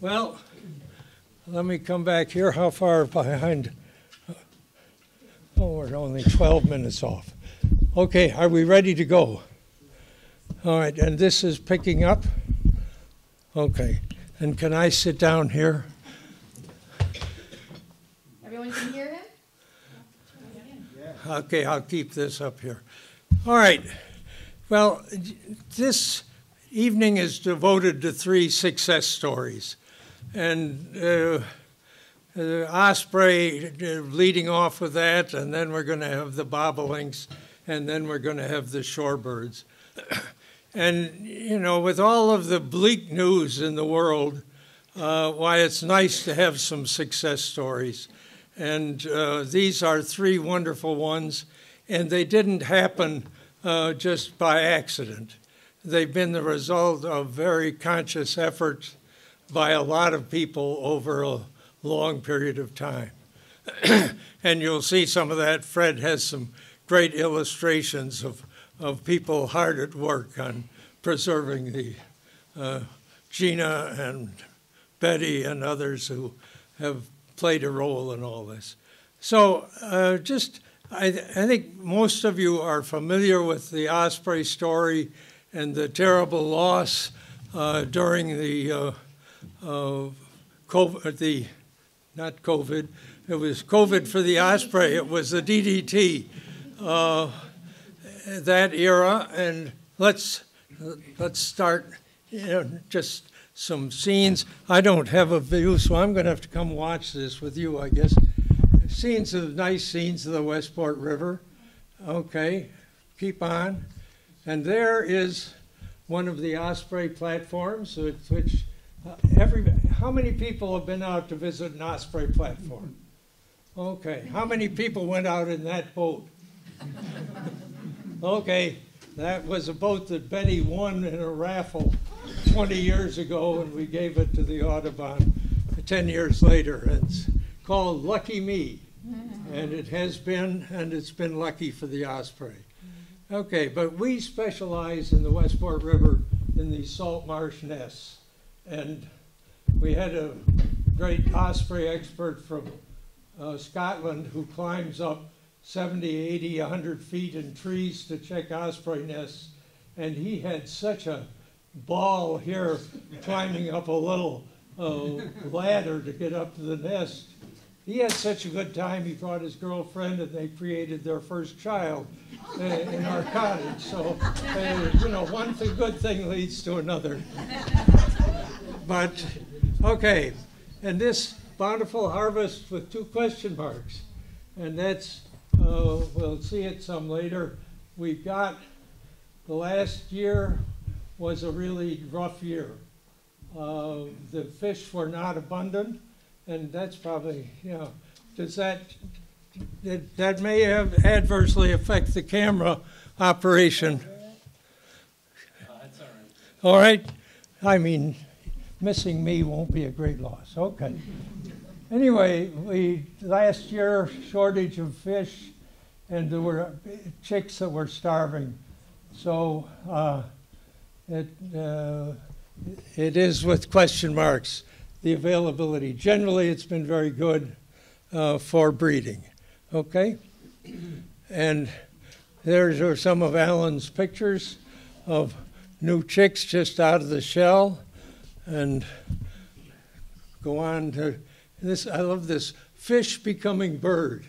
Well, let me come back here. How far behind? Oh, we're only 12 minutes off. Okay, are we ready to go? All right, and this is picking up? Okay, and can I sit down here? Everyone can hear him? Okay, I'll keep this up here. All right. Well, this evening is devoted to three success stories. And uh, uh, Osprey uh, leading off with that, and then we're going to have the bobolinks, and then we're going to have the shorebirds. and, you know, with all of the bleak news in the world, uh, why it's nice to have some success stories. And uh, these are three wonderful ones, and they didn't happen uh, just by accident. They've been the result of very conscious efforts by a lot of people over a long period of time. and you'll see some of that. Fred has some great illustrations of, of people hard at work on preserving the uh, Gina and Betty and others who have played a role in all this. So, uh, just I, I, think most of you are familiar with the Osprey story and the terrible loss uh, during the uh, uh COVID, the not COVID, it was COVID for the Osprey. It was the DDT uh, that era, and let's let's start. You know, just some scenes. I don't have a view, so I'm going to have to come watch this with you, I guess. Scenes of nice scenes of the Westport River. Okay, keep on. And there is one of the Osprey platforms, which uh, every. How many people have been out to visit an Osprey platform? Okay, how many people went out in that boat? okay, that was a boat that Betty won in a raffle 20 years ago, and we gave it to the Audubon 10 years later. It's called Lucky Me, and it has been, and it's been lucky for the osprey. Okay, but we specialize in the Westport River in these salt marsh nests, and we had a great osprey expert from uh, Scotland who climbs up 70, 80, 100 feet in trees to check osprey nests. And he had such a ball here climbing up a little uh, ladder to get up to the nest. He had such a good time, he brought his girlfriend and they created their first child uh, in our cottage. So, uh, you know, one thing, good thing leads to another. But, okay, and this bountiful harvest with two question marks. And that's uh, we'll see it some later. We've got the last year was a really rough year. Uh, the fish were not abundant, and that's probably, you know, does that, that, that may have adversely affect the camera operation. all right. I mean, missing me won't be a great loss. Okay. Anyway, we last year shortage of fish, and there were chicks that were starving. So uh, it uh, it is with question marks the availability. Generally, it's been very good uh, for breeding. Okay, and there's are some of Alan's pictures of new chicks just out of the shell, and go on to this, I love this fish becoming bird.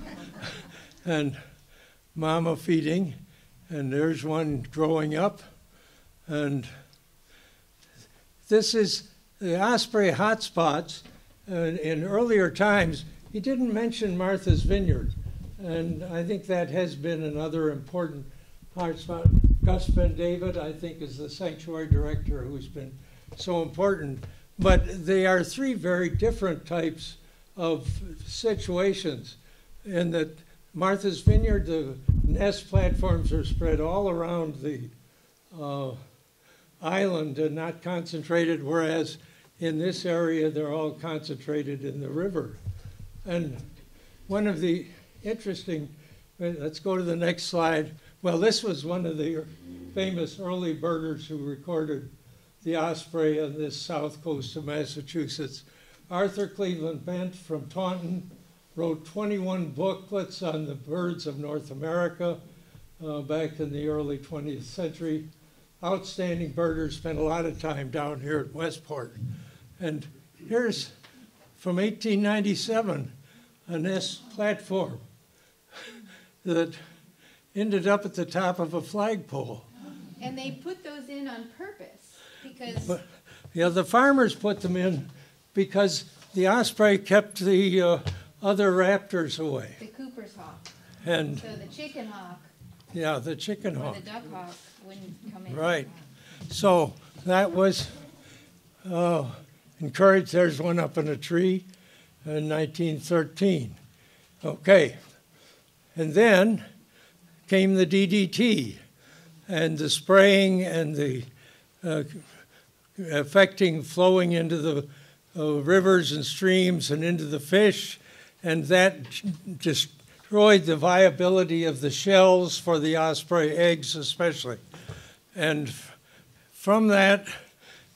and mama feeding, and there's one growing up. And this is the Osprey hotspots. Uh, in earlier times, he didn't mention Martha's Vineyard. And I think that has been another important hotspot. Gus Ben David, I think, is the sanctuary director who's been so important but they are three very different types of situations. In that Martha's Vineyard, the nest platforms are spread all around the uh, island and not concentrated, whereas in this area they're all concentrated in the river. And one of the interesting, let's go to the next slide. Well, this was one of the famous early birders who recorded the osprey on this south coast of Massachusetts. Arthur Cleveland Bent from Taunton wrote 21 booklets on the birds of North America uh, back in the early 20th century. Outstanding birder, spent a lot of time down here at Westport. And here's from 1897 a nest platform that ended up at the top of a flagpole. And they put those in on purpose because But, yeah, the farmers put them in because the osprey kept the uh, other raptors away. the Cooper's hawk. And, So the chicken hawk yeah, the chicken hawk. the duck hawk wouldn't come in. Right. So that was uh, encouraged. There's one up in a tree in 1913. Okay. And then came the DDT and the spraying and the affecting flowing into the uh, rivers and streams and into the fish. And that destroyed the viability of the shells for the osprey eggs, especially. And from that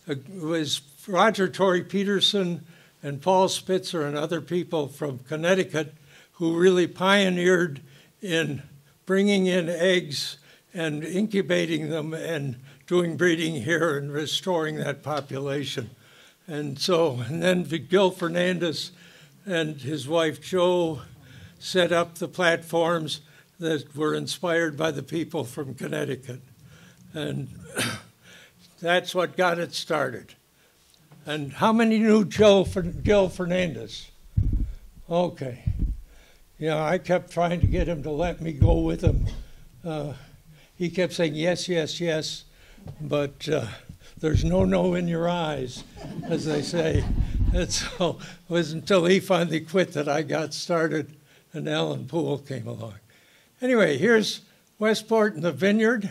uh, was Roger Tory Peterson and Paul Spitzer and other people from Connecticut who really pioneered in bringing in eggs and incubating them and doing breeding here and restoring that population. And so, and then Gil Fernandez and his wife Jo set up the platforms that were inspired by the people from Connecticut. And that's what got it started. And how many knew Joe Gil Fernandez? Okay. Yeah, I kept trying to get him to let me go with him. Uh, he kept saying yes, yes, yes, but uh, there's no no in your eyes, as they say. And so it was until he finally quit that I got started, and Alan Poole came along. Anyway, here's Westport in the Vineyard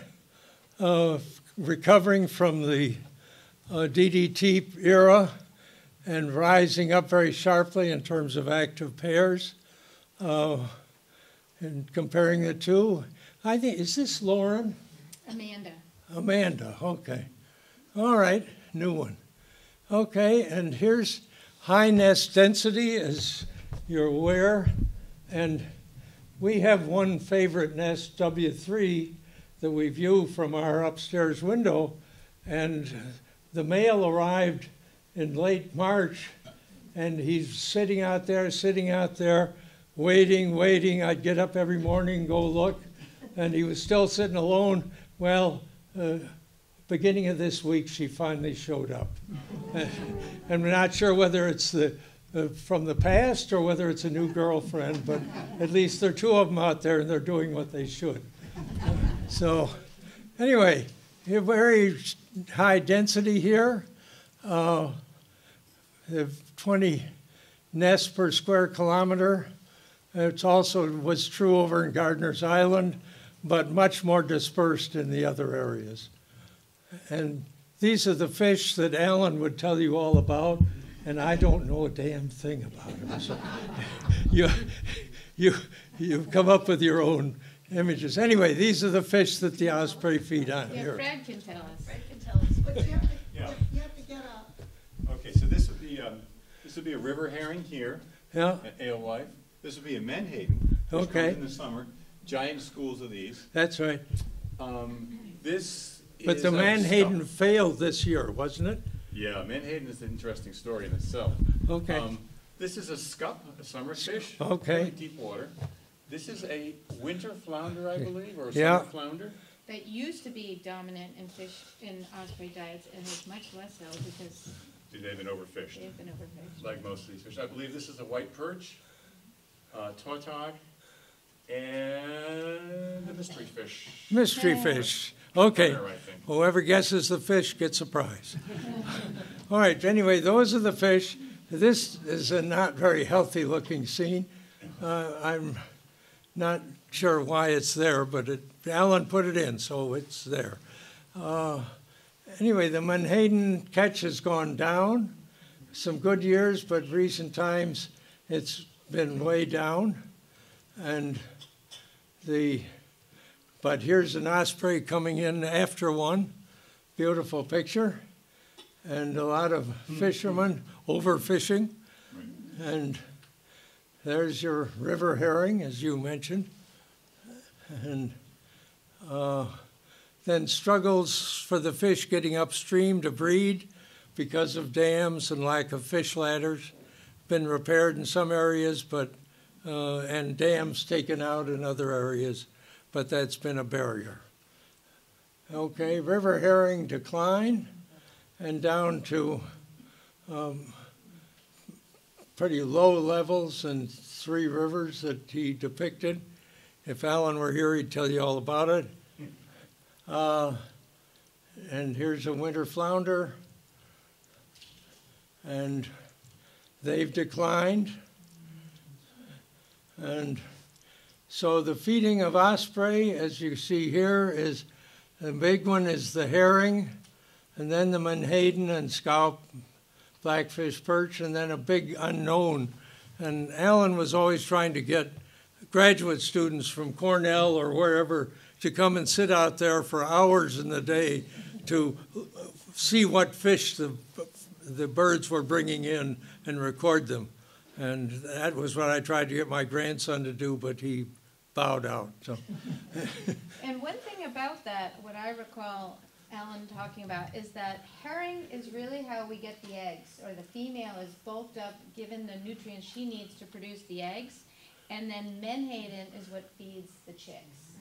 uh, recovering from the uh, DDT era and rising up very sharply in terms of active pairs. Uh, and comparing the two, I think, is this Lauren? Amanda. Amanda, okay. All right, new one. Okay, and here's high nest density, as you're aware. And we have one favorite nest, W3, that we view from our upstairs window. And the male arrived in late March, and he's sitting out there, sitting out there, waiting, waiting. I'd get up every morning and go look, and he was still sitting alone. Well, uh, beginning of this week, she finally showed up. and we're not sure whether it's the uh, from the past or whether it's a new girlfriend, but at least there are two of them out there and they're doing what they should. So, anyway, very high density here. Uh, the 20 nests per square kilometer. It also was true over in Gardiner's Island, but much more dispersed in the other areas. And these are the fish that Alan would tell you all about, and I don't know a damn thing about them. So you, you, you've come up with your own images. Anyway, these are the fish that the osprey feed on Yeah, here. Fred can tell us. Fred can tell us, but you have to, Yeah. you have to get up. Okay, so this would be, um, this would be a river herring here Yeah, at Alewife. This would be a menhaden. Okay. In the summer, giant schools of these. that's right. Um, this But is the a menhaden stump. failed this year, wasn't it? Yeah, menhaden is an interesting story in itself. Okay. Um, This is a scup, a summer fish. Okay. very Deep water. This is a winter flounder, I believe, or a Yeah. summer flounder. That used to be dominant in fish, in osprey diets, and is much less so because They've been overfished, they've been overfished. like most of these fish. I believe this is a white perch, uh, tautog, and a mystery fish. Mystery fish. Okay. There, Whoever guesses the fish gets a prize. All right, anyway, those are the fish. This is a not very healthy looking scene. Uh, I'm not sure why it's there, but it, Alan put it in, so it's there. Uh, anyway, the menhaden catch has gone down. Some good years, but recent times it's been way down. And the but here's an osprey coming in after one. Beautiful picture. and a lot of fishermen overfishing. And there's your river herring, as you mentioned. And uh, then struggles for the fish getting upstream to breed because of dams and lack of fish ladders. Been repaired in some areas, but uh, and dams taken out in other areas, but that's been a barrier. Okay, river herring decline and down to um, pretty low levels in three rivers that he depicted. If Alan were here, he'd tell you all about it. Uh, and here's a winter flounder, and they've declined. And so the feeding of osprey, as you see here, is the big one is the herring, and then the menhaden and scup blackfish perch, and then a big unknown. And Alan was always trying to get graduate students from Cornell or wherever to come and sit out there for hours in the day to see what fish the, the birds were bringing in and record them. And that was what I tried to get my grandson to do, but he bowed out. So, And one thing about that, what I recall Alan talking about, is that herring is really how we get the eggs, or the female is bulked up, given the nutrients she needs to produce the eggs, and then menhaden is what feeds the chicks.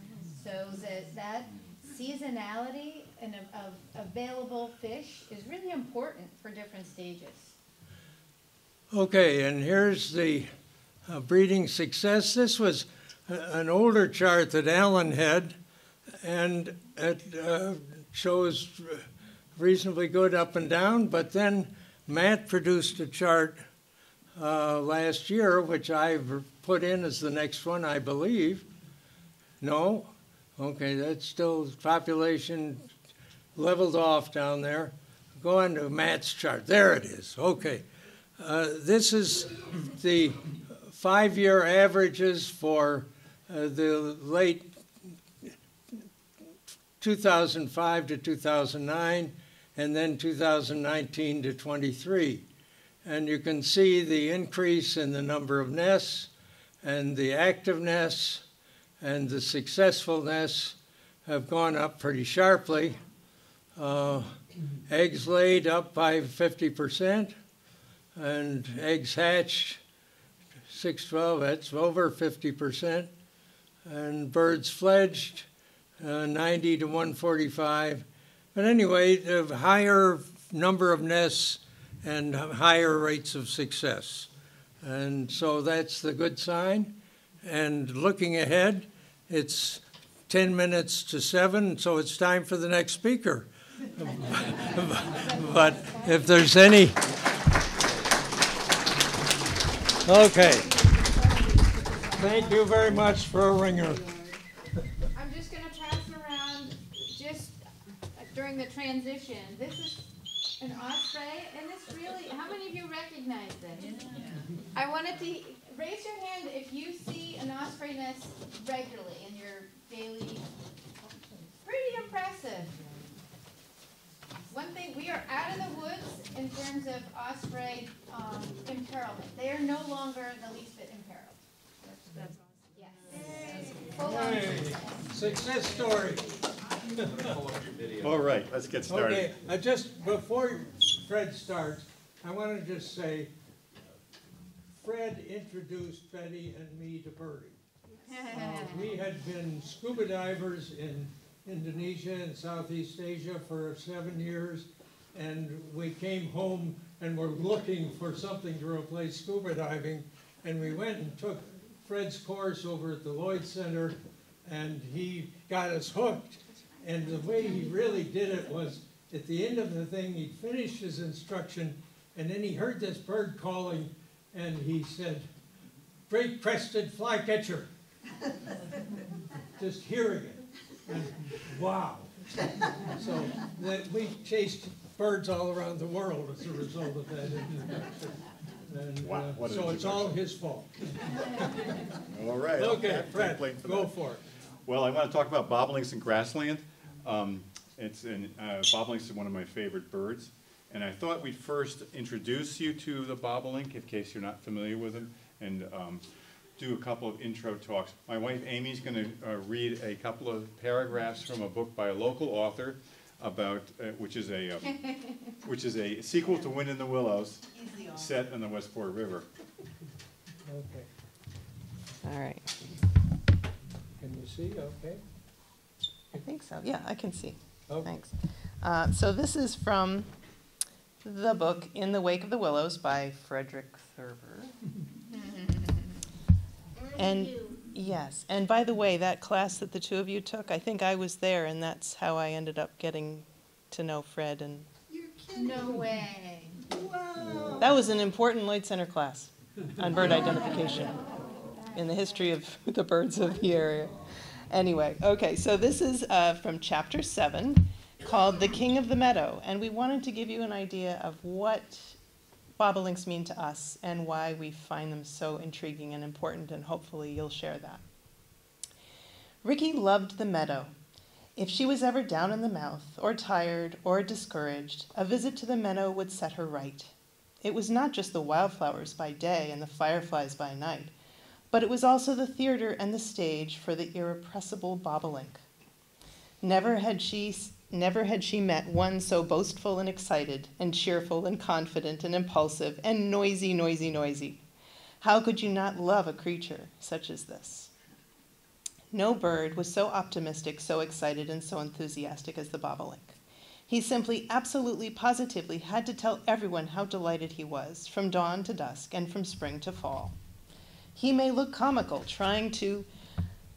So that, that seasonality and of, of available fish is really important for different stages. Okay, and here's the uh, breeding success. This was an older chart that Alan had, and it uh, shows reasonably good up and down, but then Matt produced a chart uh, last year, which I've put in as the next one, I believe. No? Okay, that's still population leveled off down there. Go on to Matt's chart. There it is. Okay. Uh, this is the five year averages for uh, the late 2005 to 2009, and then 2019 to 23. And you can see the increase in the number of nests and the active nests and the successful nests have gone up pretty sharply. Uh, eggs laid up by 50%, and eggs hatched 612, that's over 50%, and birds fledged uh, 90 to 145. But anyway, the higher number of nests and higher rates of success. And so that's the good sign. And looking ahead, it's 10 minutes to 7, so it's time for the next speaker. but if there's any. Okay. Thank you very much for a ringer. I'm just gonna pass around, just during the transition, this is an osprey, and this really, how many of you recognize this? I wanted to, raise your hand if you see an osprey nest regularly in your daily, pretty impressive. One thing, we are out of the woods in terms of osprey, um, imperilment, they are no longer the least bit imperiled. That's, yes. Full on Hey, success story. All right, let's get started. Okay, uh, just before Fred starts, I want to just say, Fred introduced Betty and me to birding. Uh, We had been scuba divers in Indonesia and Southeast Asia for seven years, and we came home and were looking for something to replace scuba diving, and we went and took Fred's course over at the Lloyd Center, and he got us hooked. And the way he really did it was, at the end of the thing, he finished his instruction, and then he heard this bird calling, and he said, "Great crested flycatcher." Just hearing it, wow. So that we chased birds all around the world as a result of that. And Wow, uh, so it's all his fault. All right. Okay, Fred, for go that. for it. Well, I want to talk about bobolinks in grassland. Um, It's, an- uh, bobolinks are one of my favorite birds. And I thought we'd first introduce you to the bobolink, in case you're not familiar with them, and um, do a couple of intro talks. My wife Amy's going to read a couple of paragraphs from a book by a local author about, uh, which is a, um, which is a sequel to Wind in the Willows, set on the Westport River. Okay. All right. Can you see? Okay. I think so. Yeah, I can see. Okay. Thanks. Uh, so this is from the book In the Wake of the Willows by Frederick Thurber. And yes, and by the way, that class that the two of you took, I think I was there, and that's how I ended up getting to know Fred. And You're kidding. No way. Wow. that was an important Lloyd Center class on bird identification in the history of the birds of the area. Anyway, okay, so this is uh, from chapter seven called The King of the Meadow, and we wanted to give you an idea of what bobolinks mean to us and why we find them so intriguing and important, and hopefully you'll share that. Ricky loved the meadow. If she was ever down in the mouth, or tired, or discouraged, a visit to the meadow would set her right. It was not just the wildflowers by day and the fireflies by night, but it was also the theater and the stage for the irrepressible bobolink. Never had she never had she met one so boastful and excited and cheerful and confident and impulsive and noisy, noisy, noisy. How could you not love a creature such as this? No bird was so optimistic, so excited, and so enthusiastic as the bobolink. He simply, absolutely, positively had to tell everyone how delighted he was, from dawn to dusk and from spring to fall. He may look comical, trying to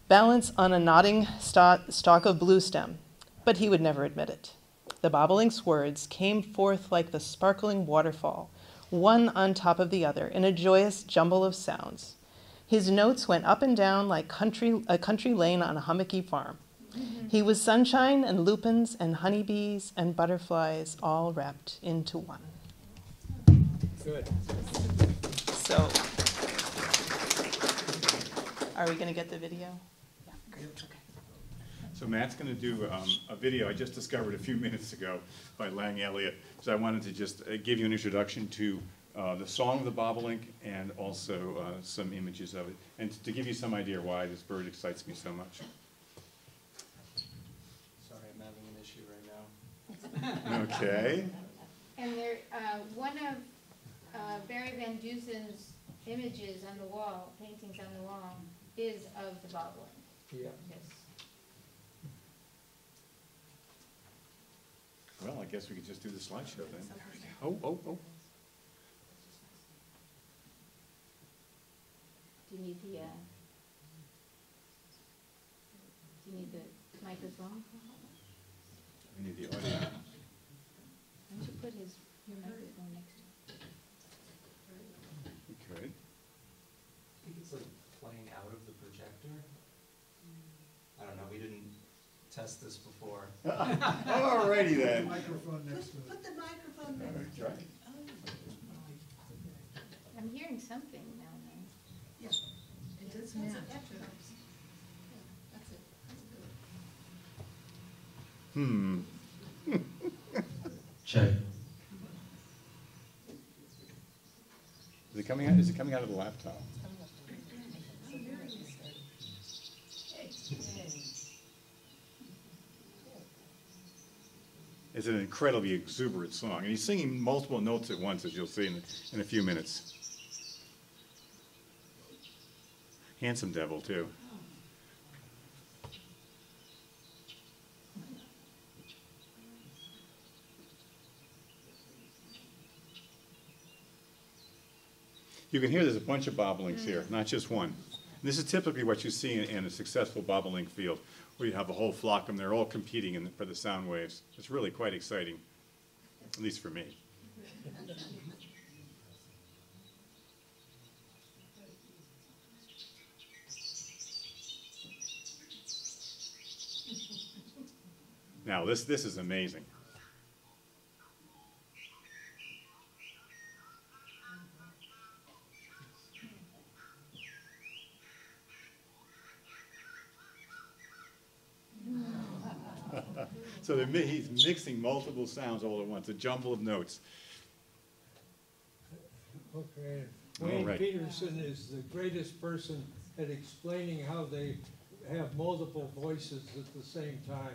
balance on a nodding stalk of blue stem, but he would never admit it. The bobolink's words came forth like the sparkling waterfall, one on top of the other, in a joyous jumble of sounds. His notes went up and down like country, a country lane on a hummocky farm. Mm-hmm. He was sunshine and lupins and honeybees and butterflies all wrapped into one. Good. So, are we going to get the video? Yeah, great. Okay. So Matt's going to do um, a video I just discovered a few minutes ago by Lang Elliott. So I wanted to just uh, give you an introduction to uh, the song of the bobolink and also uh, some images of it, and to give you some idea why this bird excites me so much. Sorry, I'm having an issue right now. Okay. And there, uh, one of, uh, Barry Van Dusen's images on the wall, paintings on the wall, is of the bobolink. Yeah. Yes. Well, I guess we could just do the slideshow then. Oh, oh, oh. Do you need the, uh, do you need the microphone? We need the audio. Why don't you put his, your microphone next to it? We could. I think it's like playing out of the projector. I don't know, we didn't test this before. Alrighty then. Put, put the microphone next to it. I'm hearing something now and then. Yeah. It does have some. Yeah, That's it. That's good. Hmm. Check. Is it coming out, is it coming out of the laptop? It's an incredibly exuberant song, and he's singing multiple notes at once, as you'll see in, in a few minutes. Handsome devil, too. You can hear there's a bunch of bobolinks here, not just one. This is typically what you see in, in a successful bobolink field, you have a whole flock them, they're all competing in, for the sound waves. It's really quite exciting, at least for me. Now, this, this is amazing. He's mixing multiple sounds all at once, a jumble of notes. Okay. Wayne right. Petersen is the greatest person at explaining how they have multiple voices at the same time.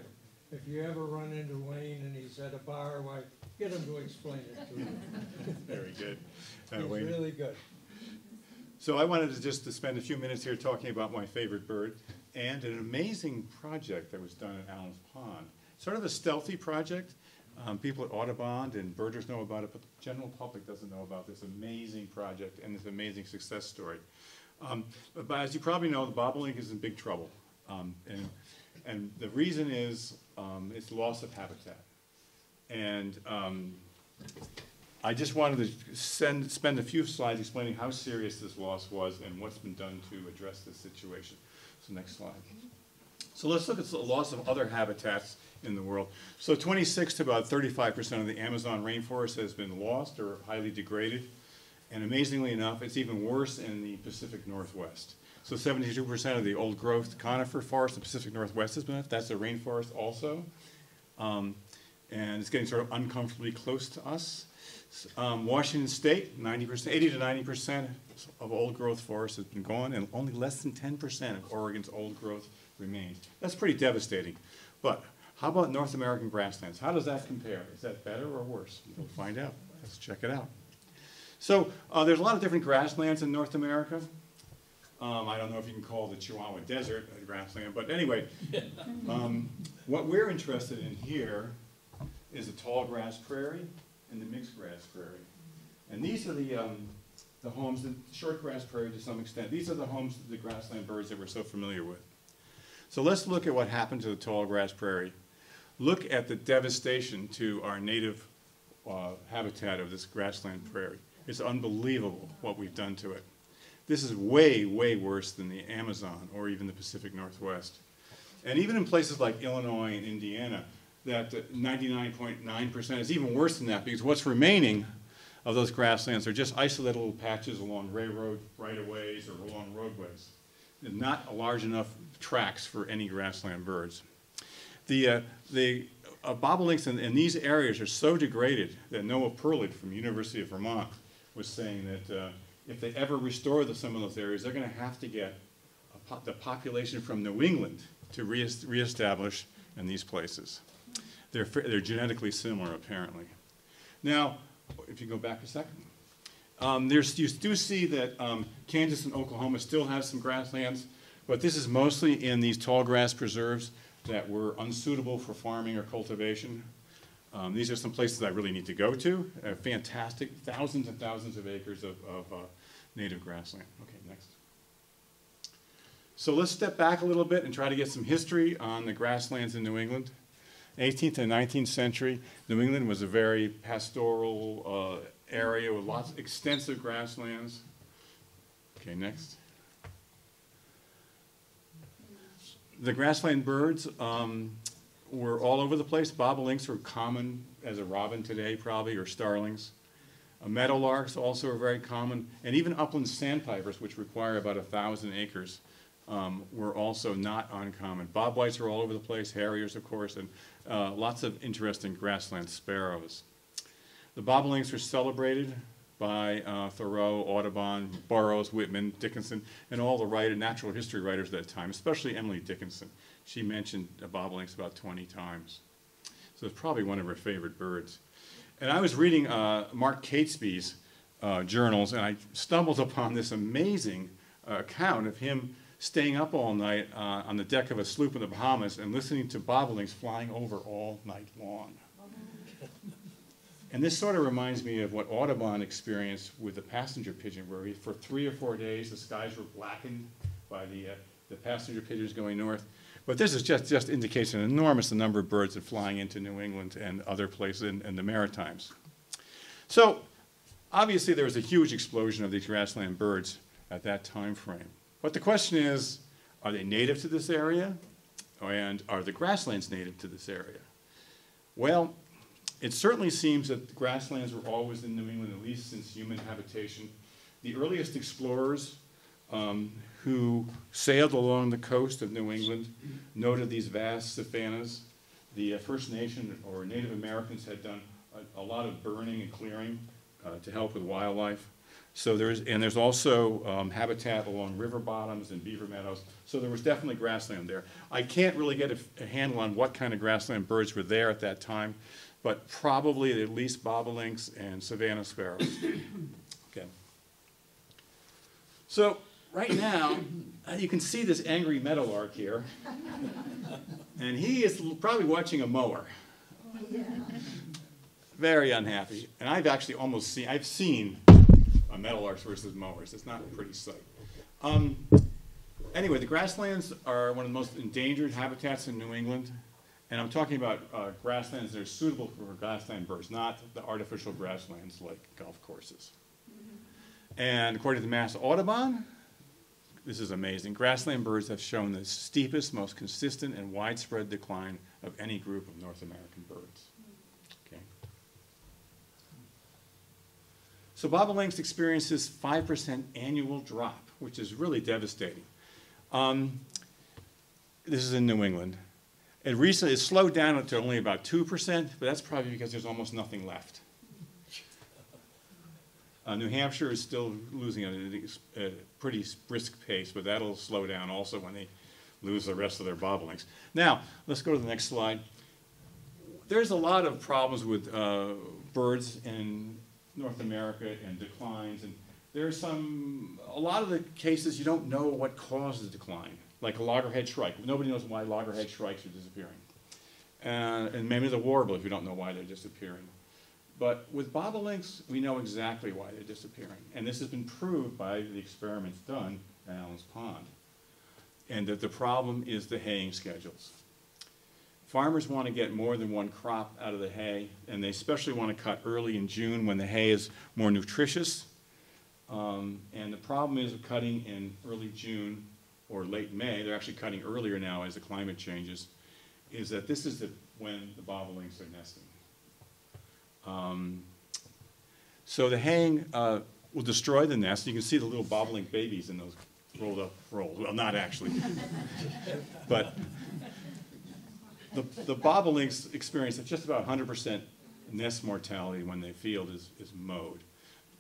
If you ever run into Wayne and he's at a bar, why, get him to explain it to you. Very good. Uh, He's Wayne. really good. So I wanted to just to spend a few minutes here talking about my favorite bird and an amazing project that was done at Allen's Pond. Sort of a stealthy project. Um, people at Audubon and birders know about it, but the general public doesn't know about this amazing project and this amazing success story. Um, but, but as you probably know, the bobolink is in big trouble. Um, and, and the reason is um, it's loss of habitat. And um, I just wanted to send, spend a few slides explaining how serious this loss was and what's been done to address this situation. So next slide. So let's look at the loss of other habitats in the world. So 26 to about 35% of the Amazon rainforest has been lost or highly degraded. And amazingly enough, it's even worse in the Pacific Northwest. So 72% of the old growth conifer forest in the Pacific Northwest has been, that's a rainforest also. Um, and it's getting sort of uncomfortably close to us. Um, Washington State, 90%, 80 to 90% of old growth forest has been gone, and only less than 10% of Oregon's old growth remains. That's pretty devastating. But how about North American grasslands? How does that compare? Is that better or worse? We'll find out. Let's check it out. So uh, there's a lot of different grasslands in North America. Um, I don't know if you can call the Chihuahua Desert a grassland, but anyway, um, what we're interested in here is the tall grass prairie and the mixed grass prairie. And these are the, um, the homes, the short grass prairie to some extent. These are the homes of the grassland birds that we're so familiar with. So let's look at what happened to the tall grass prairie. Look at the devastation to our native uh, habitat of this grassland prairie. It's unbelievable what we've done to it. This is way, way worse than the Amazon or even the Pacific Northwest. And even in places like Illinois and Indiana, that 99.9% is even worse than that because what's remaining of those grasslands are just isolated little patches along railroad right-of-ways or along roadways. Not large enough tracks for any grassland birds. The, uh, the uh, bobolinks in, in these areas are so degraded that Noah Perlut from University of Vermont was saying that uh, if they ever restore the, some of those areas, they're going to have to get po- the population from New England to rees- reestablish in these places. They're, they're genetically similar, apparently. Now, if you go back a second, um, there's, you do see that um, Kansas and Oklahoma still have some grasslands, but this is mostly in these tall grass preserves that were unsuitable for farming or cultivation. Um, these are some places I really need to go to. Uh, fantastic, thousands and thousands of acres of, of uh, native grassland. Okay, next. So let's step back a little bit and try to get some history on the grasslands in New England. 18th and 19th century, New England was a very pastoral uh, area with lots of extensive grasslands. Okay, next. The grassland birds um, were all over the place. Bobolinks were common as a robin today, probably, or starlings. Uh, meadowlarks also are very common, and even upland sandpipers, which require about a thousand acres, um, were also not uncommon. Bobwhites are all over the place, harriers, of course, and uh, lots of interesting grassland sparrows. The bobolinks were celebrated by uh, Thoreau, Audubon, Burroughs, Whitman, Dickinson, and all the writer, natural history writers at that time, especially Emily Dickinson. She mentioned bobolinks about 20 times. So it's probably one of her favorite birds. And I was reading uh, Mark Catesby's uh, journals, and I stumbled upon this amazing uh, account of him staying up all night uh, on the deck of a sloop in the Bahamas and listening to bobolinks flying over all night long. And this sort of reminds me of what Audubon experienced with the passenger pigeon, where he, for three or four days the skies were blackened by the, uh, the passenger pigeons going north. But this is just, just indicates an enormous number of birds that flying into New England and other places in, in the Maritimes. So obviously there was a huge explosion of these grassland birds at that time frame. But the question is, are they native to this area? And are the grasslands native to this area? Well, it certainly seems that grasslands were always in New England, at least since human habitation. The earliest explorers um, who sailed along the coast of New England noted these vast savannas. the uh, First Nation or Native Americans had done a, a lot of burning and clearing uh, to help with wildlife. So there's, and there's also um, habitat along river bottoms and beaver meadows. So there was definitely grassland there. I can't really get a, a handle on what kind of grassland birds were there at that time, but probably at least bobolinks and savanna sparrows. Okay. So right now, uh, you can see this angry meadowlark here. And he is probably watching a mower. Very unhappy. And I've actually almost seen, I've seen a meadowlarks versus mowers. It's not a pretty sight. Um, anyway, the grasslands are one of the most endangered habitats in New England. And I'm talking about uh, grasslands that are suitable for grassland birds, not the artificial grasslands like golf courses. And according to the Mass Audubon, this is amazing. Grassland birds have shown the steepest, most consistent, and widespread decline of any group of North American birds. Okay. So bobolinks experience this 5% annual drop, which is really devastating. Um, this is in New England. It recently it slowed down to only about 2%, but that's probably because there's almost nothing left. Uh, New Hampshire is still losing at a, pretty brisk pace, but that'll slow down also when they lose the rest of their bobolinks. Now, let's go to the next slide. There's a lot of problems with uh, birds in North America and declines, and there's some, a lot of the cases you don't know what caused the decline, like a loggerhead shrike. Nobody knows why loggerhead shrikes are disappearing. Uh, and maybe the warble if you don't know why they're disappearing. But with bobolinks, we know exactly why they're disappearing. And this has been proved by the experiments done at Allen's Pond. And that the problem is the haying schedules. Farmers want to get more than one crop out of the hay, and they especially want to cut early in June when the hay is more nutritious. Um, and the problem is cutting in early June or late May, they're actually cutting earlier now as the climate changes, is that this is the, when the bobolinks are nesting. Um, so the haying uh, will destroy the nest. You can see the little bobolink babies in those rolled up rolls. Well, not actually, but the, the bobolinks experience just about 100% nest mortality when the field is, is mowed.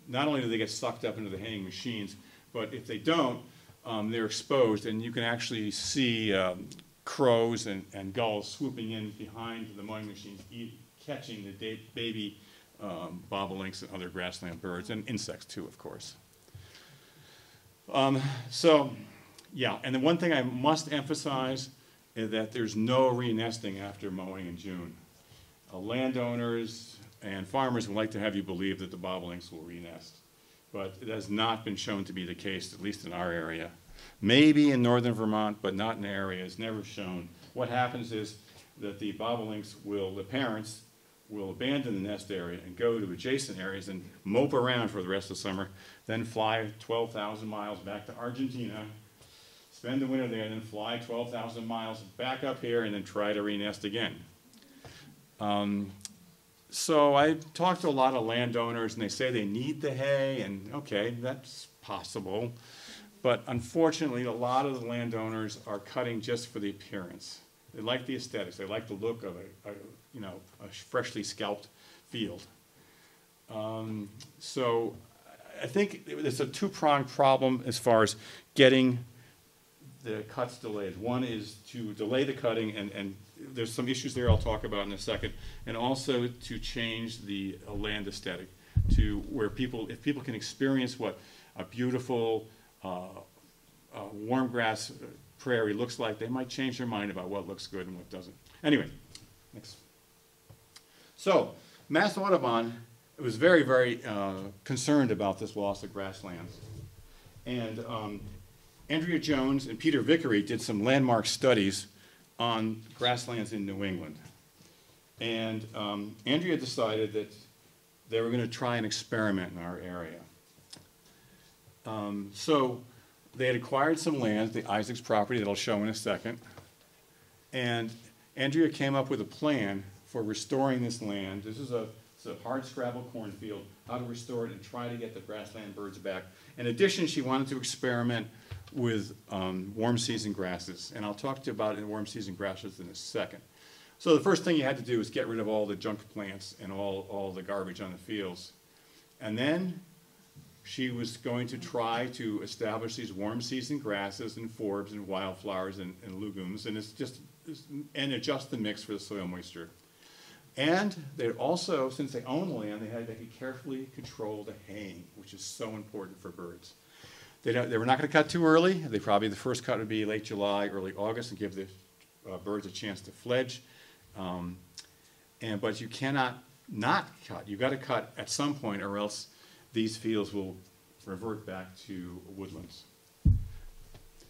Not only do they get sucked up into the haying machines, but if they don't, um, they're exposed, and you can actually see um, crows and, and gulls swooping in behind the mowing machines, eat, catching the baby um, bobolinks and other grassland birds, and insects too, of course. Um, so, yeah, and the one thing I must emphasize is that there's no re-nesting after mowing in June. Uh, landowners and farmers would like to have you believe that the bobolinks will re-nest, but it has not been shown to be the case, at least in our area. Maybe in northern Vermont, but not in the area. It's never shown. What happens is that the bobolinks will, the parents will abandon the nest area and go to adjacent areas and mope around for the rest of the summer, then fly 12,000 miles back to Argentina, spend the winter there, then fly 12,000 miles back up here, and then try to re-nest again. Um, so I talked to a lot of landowners, and they say they need the hay, and okay, that's possible. But unfortunately, a lot of the landowners are cutting just for the appearance. They like the aesthetics. They like the look of a, a you know, a freshly scalped field. Um, so I think it's a two-pronged problem as far as getting the cuts delayed. One is to delay the cutting, and, and there's some issues there I'll talk about in a second, and also to change the uh, land aesthetic to where people, if people can experience what a beautiful warm grass prairie looks like, they might change their mind about what looks good and what doesn't. Anyway, next. So, Mass Audubon was very, very uh, concerned about this loss of grasslands. And um, Andrea Jones and Peter Vickery did some landmark studies on grasslands in New England. And um, Andrea decided that they were going to try an experiment in our area. Um, so they had acquired some land, the Isaacs property that I'll show in a second. And Andrea came up with a plan for restoring this land. This is a, it's a hard scrabble cornfield, how to restore it and try to get the grassland birds back. In addition, she wanted to experiment with um, warm season grasses, and I'll talk to you about warm season grasses in a second. So the first thing you had to do was get rid of all the junk plants and all, all the garbage on the fields. And then she was going to try to establish these warm season grasses and forbs and wildflowers and, and legumes, and it's just, and adjust the mix for the soil moisture. And they also, since they own land, they had, they could carefully control the haying, which is so important for birds. They they were not gonna cut too early, they probably, the first cut would be late July, early August, and give the, uh, birds a chance to fledge. Um, and, but you cannot not cut, You've gotta cut at some point, or else these fields will revert back to woodlands.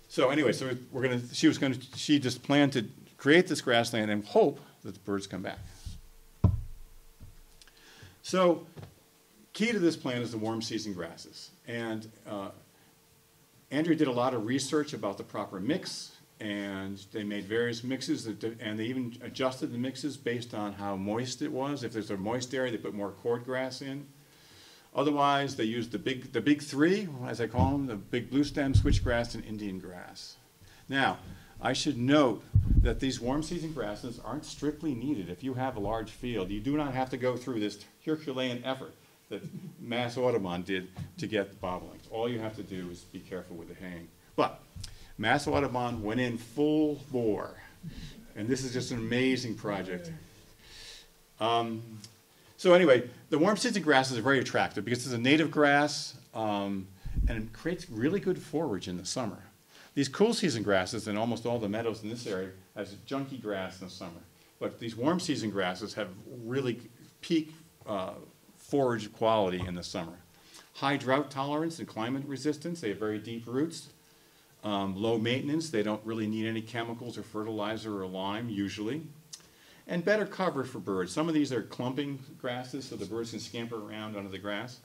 So anyway, so we're gonna, she was gonna, she just planned to create this grassland and hope that the birds come back. So, key to this plan is the warm season grasses. And uh, Andrea did a lot of research about the proper mix, and they made various mixes, that and they even adjusted the mixes based on how moist it was. If there's a moist area, they put more cordgrass in. Otherwise, they used the big, the big three, as I call them, the big blue stem, switchgrass, and Indian grass. Now, I should note that these warm season grasses aren't strictly needed. If you have a large field, you do not have to go through this Herculean effort that Mass Audubon did to get the bobolinks. All you have to do is be careful with the haying. But Mass Audubon went in full bore, and this is just an amazing project. Um, so anyway, the warm season grasses are very attractive because it's a native grass um, and it creates really good forage in the summer. These cool season grasses and almost all the meadows in this area has junky grass in the summer. But these warm season grasses have really peak uh, forage quality in the summer. High drought tolerance and climate resistance, they have very deep roots. Um, low maintenance, they don't really need any chemicals or fertilizer or lime usually and better cover for birds. Some of these are clumping grasses, so the birds can scamper around under the grass.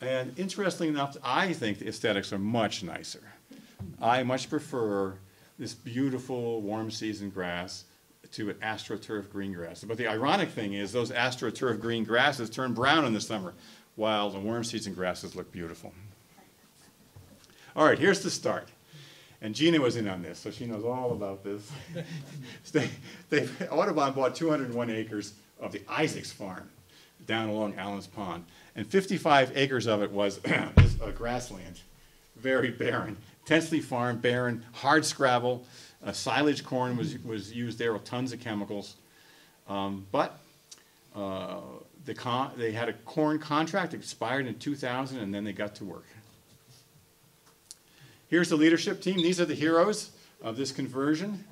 And interestingly enough, I think the aesthetics are much nicer. I much prefer this beautiful warm season grass to an astroturf green grass. But the ironic thing is those astroturf green grasses turn brown in the summer, while the warm season grasses look beautiful. All right, here's the start. And Gina was in on this, so she knows all about this. they, they, Audubon bought 201 acres of the Isaacs Farm down along Allen's Pond, and 55 acres of it was grassland, very barren, intensely farmed, barren, hard scrabble. Uh, silage corn was, was used there with tons of chemicals. Um, but uh, the con- they had a corn contract expired in 2000, and then they got to work. Here's the leadership team. These are the heroes of this conversion.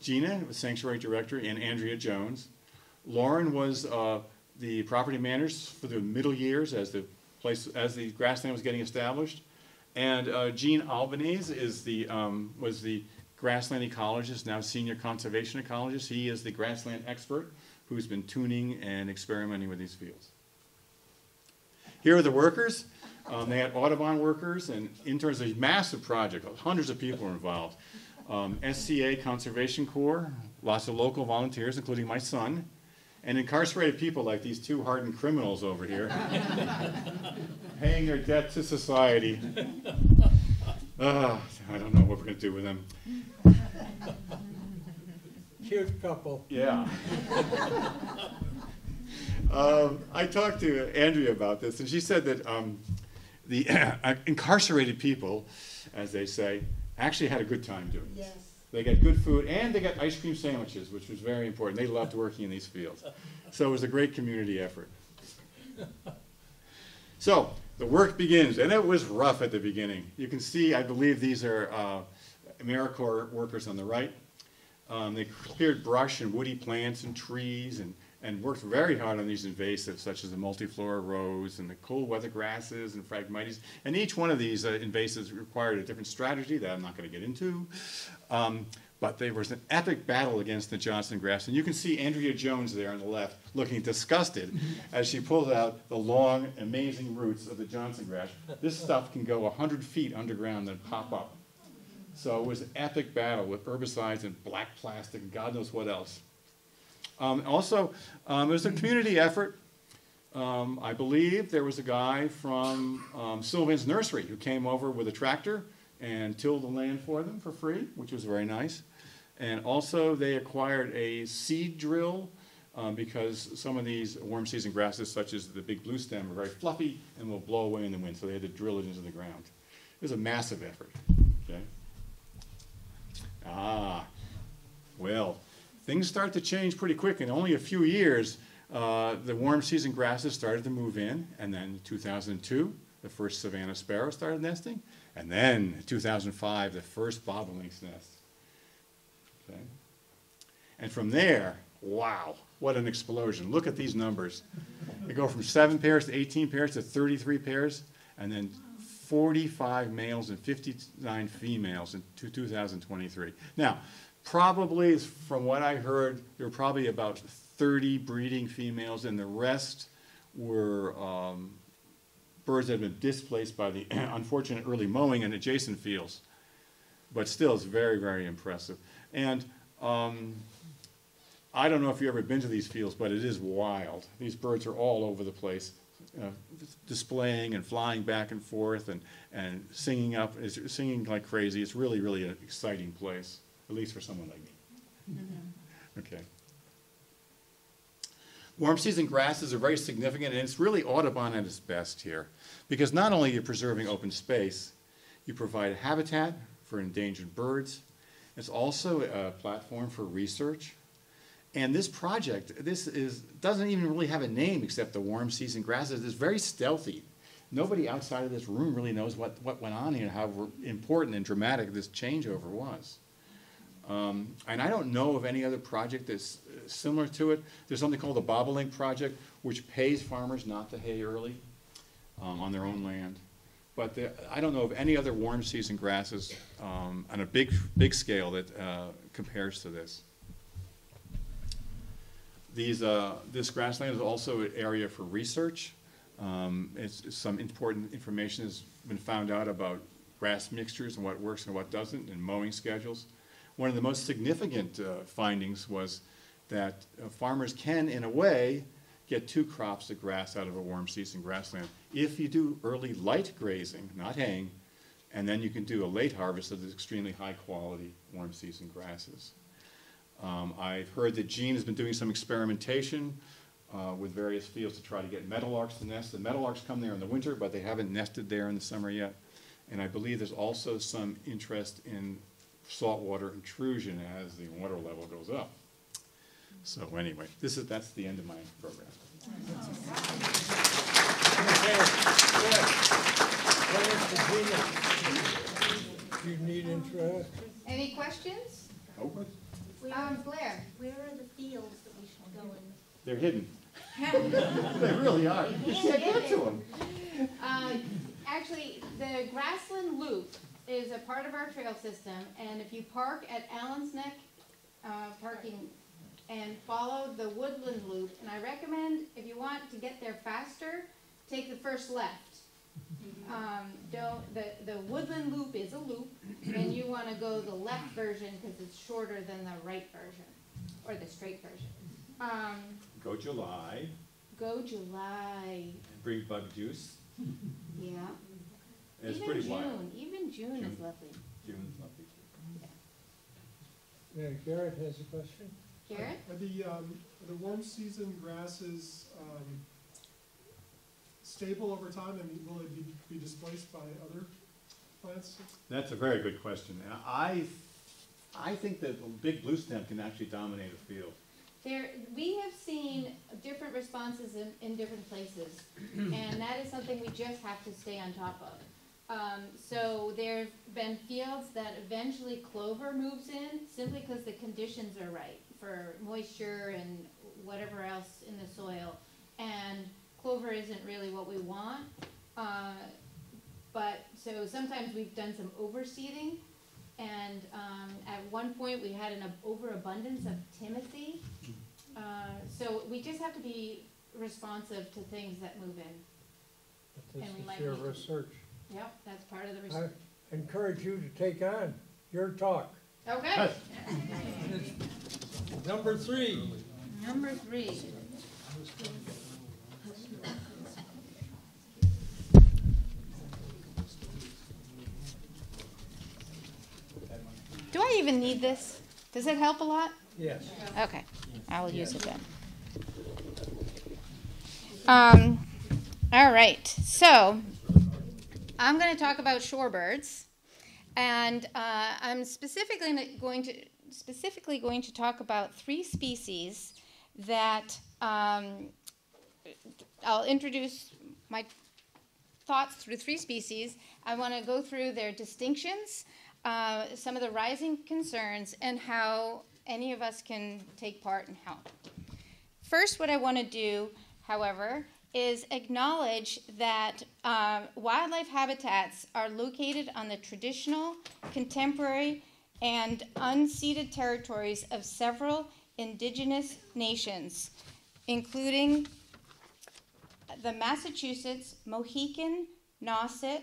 Gina was sanctuary director, and Andrea Jones. Lauren was uh, the property manager for the middle years as the place as the grassland was getting established. And uh, Gene Albanese is the um, was the grassland ecologist, now senior conservation ecologist. He is the grassland expert who's been tuning and experimenting with these fields. Here are the workers. Um, they had Audubon workers and interns, a massive project, hundreds of people were involved. Um, SCA Conservation Corps, lots of local volunteers, including my son, and incarcerated people like these two hardened criminals over here, paying their debt to society. Ah, I don't know what we're gonna do with them. Cute couple. Yeah. um, I talked to Andrea about this, and she said that um, the incarcerated people, as they say, actually had a good time doing this. Yes. They got good food, and they got ice cream sandwiches, which was very important. They loved working in these fields. So it was a great community effort. So the work begins, and it was rough at the beginning. You can see, I believe these are uh, AmeriCorps workers on the right. Um, they cleared brush and woody plants and trees and, and worked very hard on these invasives such as the multiflora rose and the cold weather grasses and phragmites. And each one of these uh, invasives required a different strategy that I'm not going to get into. Um, but there was an epic battle against the Johnson grass. And you can see Andrea Jones there on the left looking disgusted as she pulls out the long, amazing roots of the Johnson grass. This stuff can go 100 feet underground and pop up. So it was an epic battle with herbicides and black plastic and God knows what else. Um, also, um, it was a community effort. Um, I believe there was a guy from um, Sylvan's Nursery who came over with a tractor and tilled the land for them for free, which was very nice. And also, they acquired a seed drill, um, because some of these warm season grasses, such as the big blue stem, are very fluffy and will blow away in the wind, so they had to drill it into the ground. It was a massive effort, okay? Ah, well, things start to change pretty quick. In only a few years, uh, the warm season grasses started to move in, and then in 2002, the first savanna sparrow started nesting, and then in 2005, the first bobolinks nest. Okay? And from there, wow, what an explosion. Look at these numbers. They go from seven pairs to 18 pairs to 33 pairs, and then 45 males and 59 females in 2023. Now, probably, from what I heard, there were probably about 30 breeding females, and the rest were um, birds that had been displaced by the unfortunate early mowing in adjacent fields. But still, it's very, very impressive. And um, I don't know if you've ever been to these fields, but it is wild. These birds are all over the place, uh, displaying and flying back and forth and, and singing up, it's singing like crazy. It's really, really an exciting place, at least for someone like me. Mm-hmm. Okay. Warm season grasses are very significant, and it's really Audubon at its best here. Because not only are you preserving open space, you provide habitat for endangered birds. It's also a platform for research. And this project, this is, doesn't even really have a name except the warm season grasses. It's very stealthy. Nobody outside of this room really knows what, what went on here and how important and dramatic this changeover was. Um, and I don't know of any other project that's uh, similar to it. There's something called the Bobolink Project, which pays farmers not to hay early um, on their own land. But the, I don't know of any other warm season grasses um, on a big, big scale that uh, compares to this. These, uh, this grassland is also an area for research. Um, it's, it's some important information has been found out about grass mixtures and what works and what doesn't, and mowing schedules. One of the most significant uh, findings was that uh, farmers can, in a way, get two crops of grass out of a warm season grassland. If you do early light grazing, not haying, and then you can do a late harvest of the extremely high quality warm season grasses. Um, I've heard that Gene has been doing some experimentation uh, with various fields to try to get meadowlarks to nest. The meadowlarks come there in the winter, but they haven't nested there in the summer yet. And I believe there's also some interest in saltwater intrusion as the water level goes up. So anyway, this is, that's the end of my program. Do you need intro? Any questions? Oh, Um, Blair? Where are the fields that we should go in? they're hidden. They really are. You can't get to them. Uh, Actually, the Grassland Loop is a part of our trail system, and if you park at Allen's Neck uh, parking and follow the Woodland Loop, and I recommend, if you want to get there faster, take the first left. Um, Don't, the, the Woodland Loop is a loop, and you wanna go the left version, cause it's shorter than the right version, or the straight version. Um, Go July, Go July, bring bug juice. yeah. It's Even pretty wild. June, even June is lovely. June. lovely. June's lovely too. Yeah, yeah. Garrett has a question? Garrett? Are the, um, are the warm season grasses, um, stable over time and will it be, be displaced by other plants? That's a very good question. And I, I think that the big blue stem can actually dominate a field. There, we have seen different responses in, in different places, and that is something we just have to stay on top of. Um, so there've been fields that eventually clover moves in simply because the conditions are right for moisture and whatever else in the soil. And clover isn't really what we want. Uh, but, so sometimes we've done some overseeding. And, um, at one point, we had an overabundance of timothy. Uh, so we just have to be responsive to things that move in. But And we might is your research. Yep, that's part of the I encourage you to take on your talk. Okay, Number three. number three. Do I even need this? Does it help a lot? Yes. Okay, I will use it then. Um, all right, so I'm going to talk about shorebirds, and uh, I'm specifically going to specifically going to talk about three species that um, I'll introduce my thoughts through three species. I want to go through their distinctions, uh, some of the rising concerns, and how any of us can take part and help. First, what I want to do, however, is acknowledge that uh, wildlife habitats are located on the traditional, contemporary, and unceded territories of several indigenous nations, including the Massachusetts, Mohican, Nauset,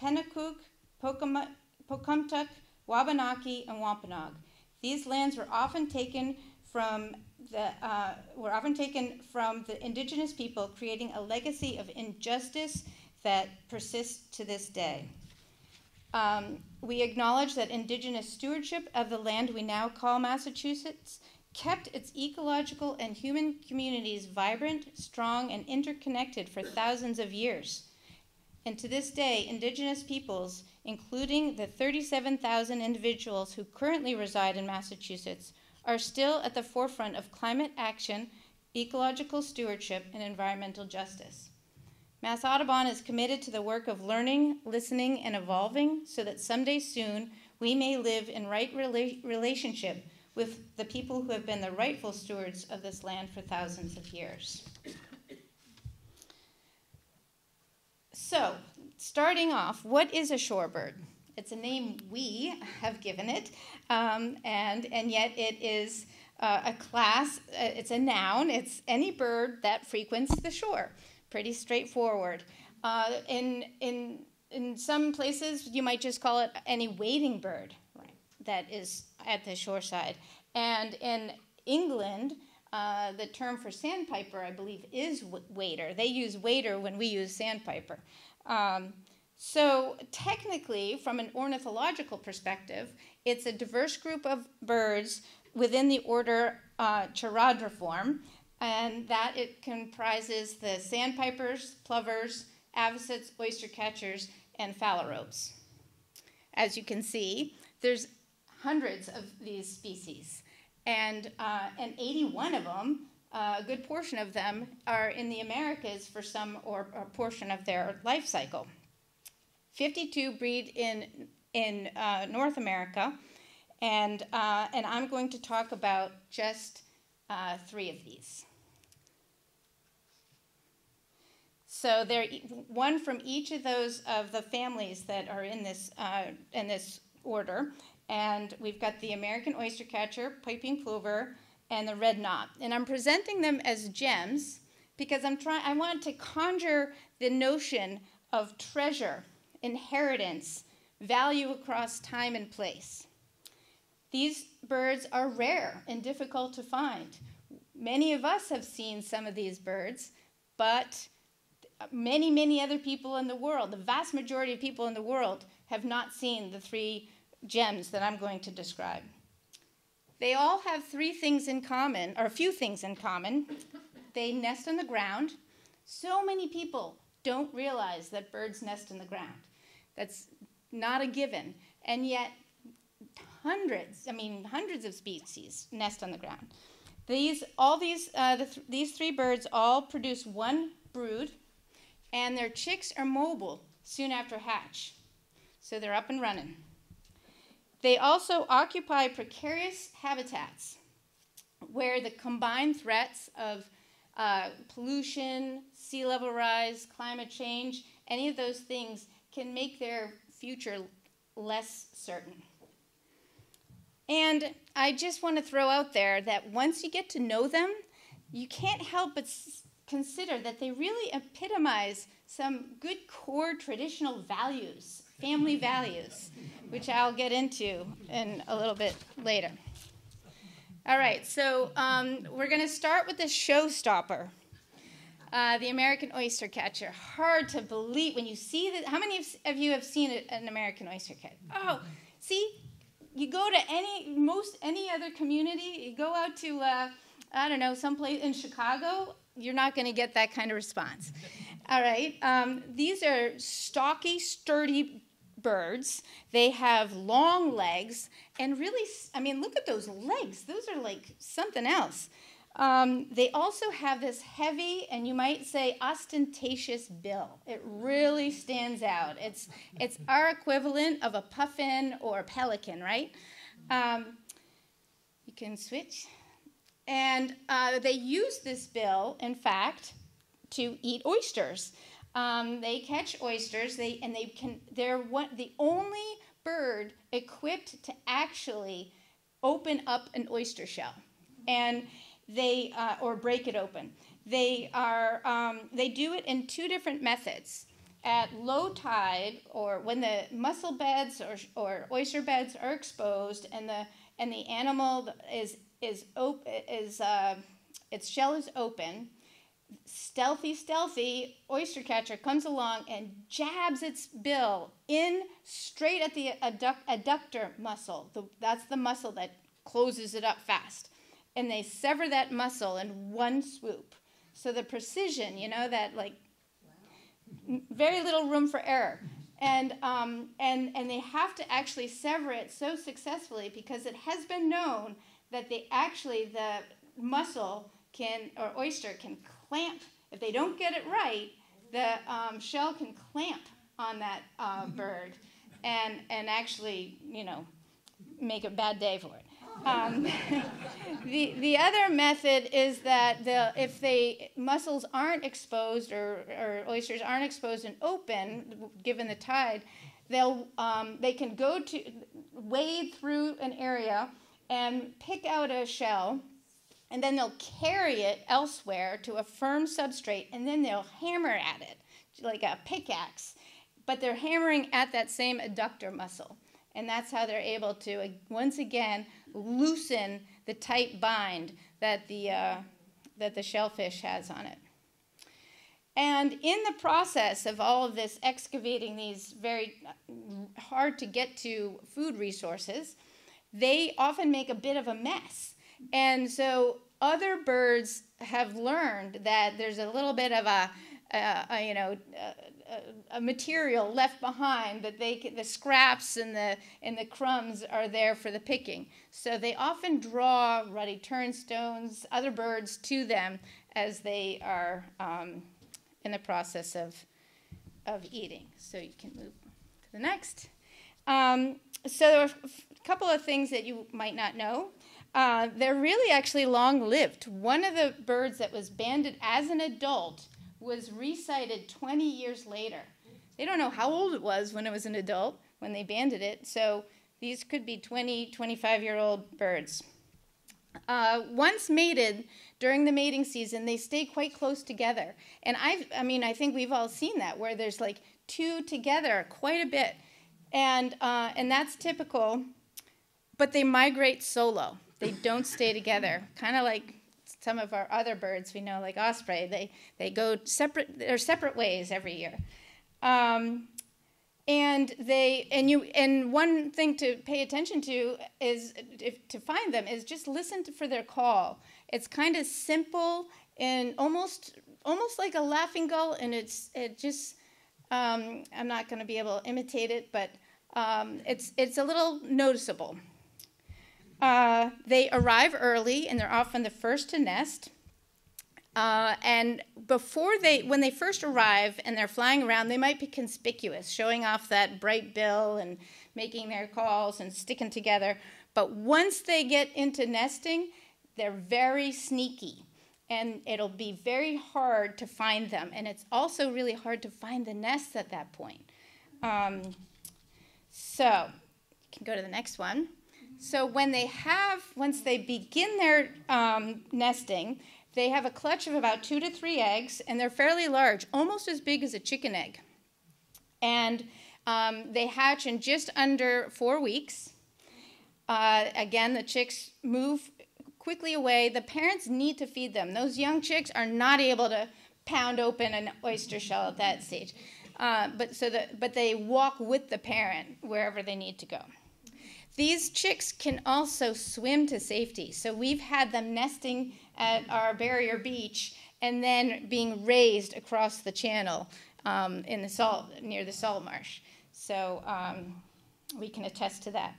Pennacook, Pocum- Pocumtuck, Wabanaki, and Wampanoag. These lands were often taken from the uh, were often taken from the indigenous people, creating a legacy of injustice that persists to this day. Um, we acknowledge that indigenous stewardship of the land we now call Massachusetts kept its ecological and human communities vibrant, strong, and interconnected for thousands of years. And to this day, indigenous peoples, including the 37,000 individuals who currently reside in Massachusetts, are still at the forefront of climate action, ecological stewardship, and environmental justice. Mass Audubon is committed to the work of learning, listening, and evolving so that someday soon we may live in right rela- relationship with the people who have been the rightful stewards of this land for thousands of years. So, starting off, what is a shorebird? It's a name we have given it, um, and, and yet it is uh, a class, uh, it's a noun, it's any bird that frequents the shore. Pretty straightforward. Uh, in, in, in some places, you might just call it any wading bird right, that is at the shoreside. And in England, uh, the term for sandpiper, I believe, is wader. They use wader when we use sandpiper. Um, so, technically, from an ornithological perspective, it's a diverse group of birds within the order uh, Charadriiform, and that it comprises the sandpipers, plovers, avocets, oyster catchers, and phalaropes. As you can see, there's hundreds of these species, and, uh, and 81 of them, uh, a good portion of them, are in the Americas for some or, or portion of their life cycle. 52 breed in, in uh, North America, and, uh, and I'm going to talk about just uh, three of these. So there, one from each of those of the families that are in this uh, in this order, and we've got the American oyster catcher, piping plover, and the red knot. And I'm presenting them as gems because I'm trying. I want to conjure the notion of treasure, inheritance, value across time and place. These birds are rare and difficult to find. Many of us have seen some of these birds, but many, many other people in the world, the vast majority of people in the world, have not seen the three gems that I'm going to describe. They all have three things in common, or a few things in common. They nest on the ground. So many people don't realize that birds nest in the ground. That's not a given. And yet, hundreds, I mean, hundreds of species nest on the ground. These, all these, uh, the th- these three birds all produce one brood, and their chicks are mobile soon after hatch. So they're up and running. They also occupy precarious habitats where the combined threats of uh, pollution, sea level rise, climate change, any of those things can make their future less certain. And I just want to throw out there that once you get to know them, you can't help but consider that they really epitomize some good core traditional values, family values, which I'll get into in a little bit later. All right, so um, we're going to start with the showstopper. Uh, the American oyster catcher. Hard to believe when you see that. How many of you have seen an American oyster catcher? Oh, see, you go to any most any other community, you go out to uh, I don't know someplace in Chicago, you're not going to get that kind of response. All right, um, these are stocky, sturdy birds. They have long legs and really, I mean, look at those legs. Those are like something else. Um, they also have this heavy and you might say ostentatious bill. It really stands out. It's, it's our equivalent of a puffin or a pelican, right? Um, you can switch. And uh, they use this bill, in fact, to eat oysters. Um, they catch oysters, they, and they can, they're the only bird equipped to actually open up an oyster shell. And they uh, or break it open. They are um, they do it in two different methods. At low tide, or when the mussel beds or, or oyster beds are exposed, and the and the animal is is op- is uh, its shell is open, stealthy, stealthy oyster catcher comes along and jabs its bill in straight at the adduct- adductor muscle. The, that's the muscle that closes it up fast and they sever that muscle in one swoop. So the precision, you know, that like very little room for error. And, um, and, and they have to actually sever it so successfully because it has been known that they actually, the muscle can, or oyster can clamp. If they don't get it right, the um, shell can clamp on that uh, bird and, and actually, you know, make a bad day for it. Um, the, the other method is that the, if the mussels aren't exposed or, or oysters aren't exposed and open, given the tide, they'll, um, they can go to, wade through an area and pick out a shell, and then they'll carry it elsewhere to a firm substrate, and then they'll hammer at it like a pickaxe. But they're hammering at that same adductor muscle. And that's how they're able to, once again, loosen the tight bind that the, uh, that the shellfish has on it. And in the process of all of this excavating these very uh, hard to get to food resources, they often make a bit of a mess. And so other birds have learned that there's a little bit of a, uh, a you know, uh, a, material left behind that they the scraps and the and the crumbs are there for the picking. So they often draw ruddy turnstones, other birds to them as they are um, in the process of of eating. So you can move to the next. Um, so there are a couple of things that you might not know. Uh, they're really actually long lived. One of the birds that was banded as an adult was resighted 20 years later. They don't know how old it was when it was an adult, when they banded it, so these could be 20, 25 year old birds. Uh, once mated during the mating season, they stay quite close together. And I've, I mean, I think we've all seen that where there's like two together quite a bit, and uh, and that's typical. But they migrate solo. They don't stay together, kind of like some of our other birds we know, like osprey, they, they go separate, their separate ways every year. Um, and they and you and one thing to pay attention to is if, to find them is just listen to, for their call. It's kind of simple and almost almost like a laughing gull, and it's it just um, I'm not going to be able to imitate it, but um, it's it's a little noticeable. Uh, they arrive early and they're often the first to nest. Uh, and before they, when they first arrive and they're flying around, they might be conspicuous, showing off that bright bill and making their calls and sticking together. But once they get into nesting, they're very sneaky. And it'll be very hard to find them. And it's also really hard to find the nests at that point. Um, so, you can go to the next one. So when they have, once they begin their um, nesting, they have a clutch of about two to three eggs, and they're fairly large, almost as big as a chicken egg. And um, they hatch in just under four weeks. Uh, again, the chicks move quickly away. The parents need to feed them. Those young chicks are not able to pound open an oyster shell at that stage. Uh, but so the, but they walk with the parent wherever they need to go. These chicks can also swim to safety. So we've had them nesting at our barrier beach and then being raised across the channel um, in the salt near the salt marsh. So um, we can attest to that.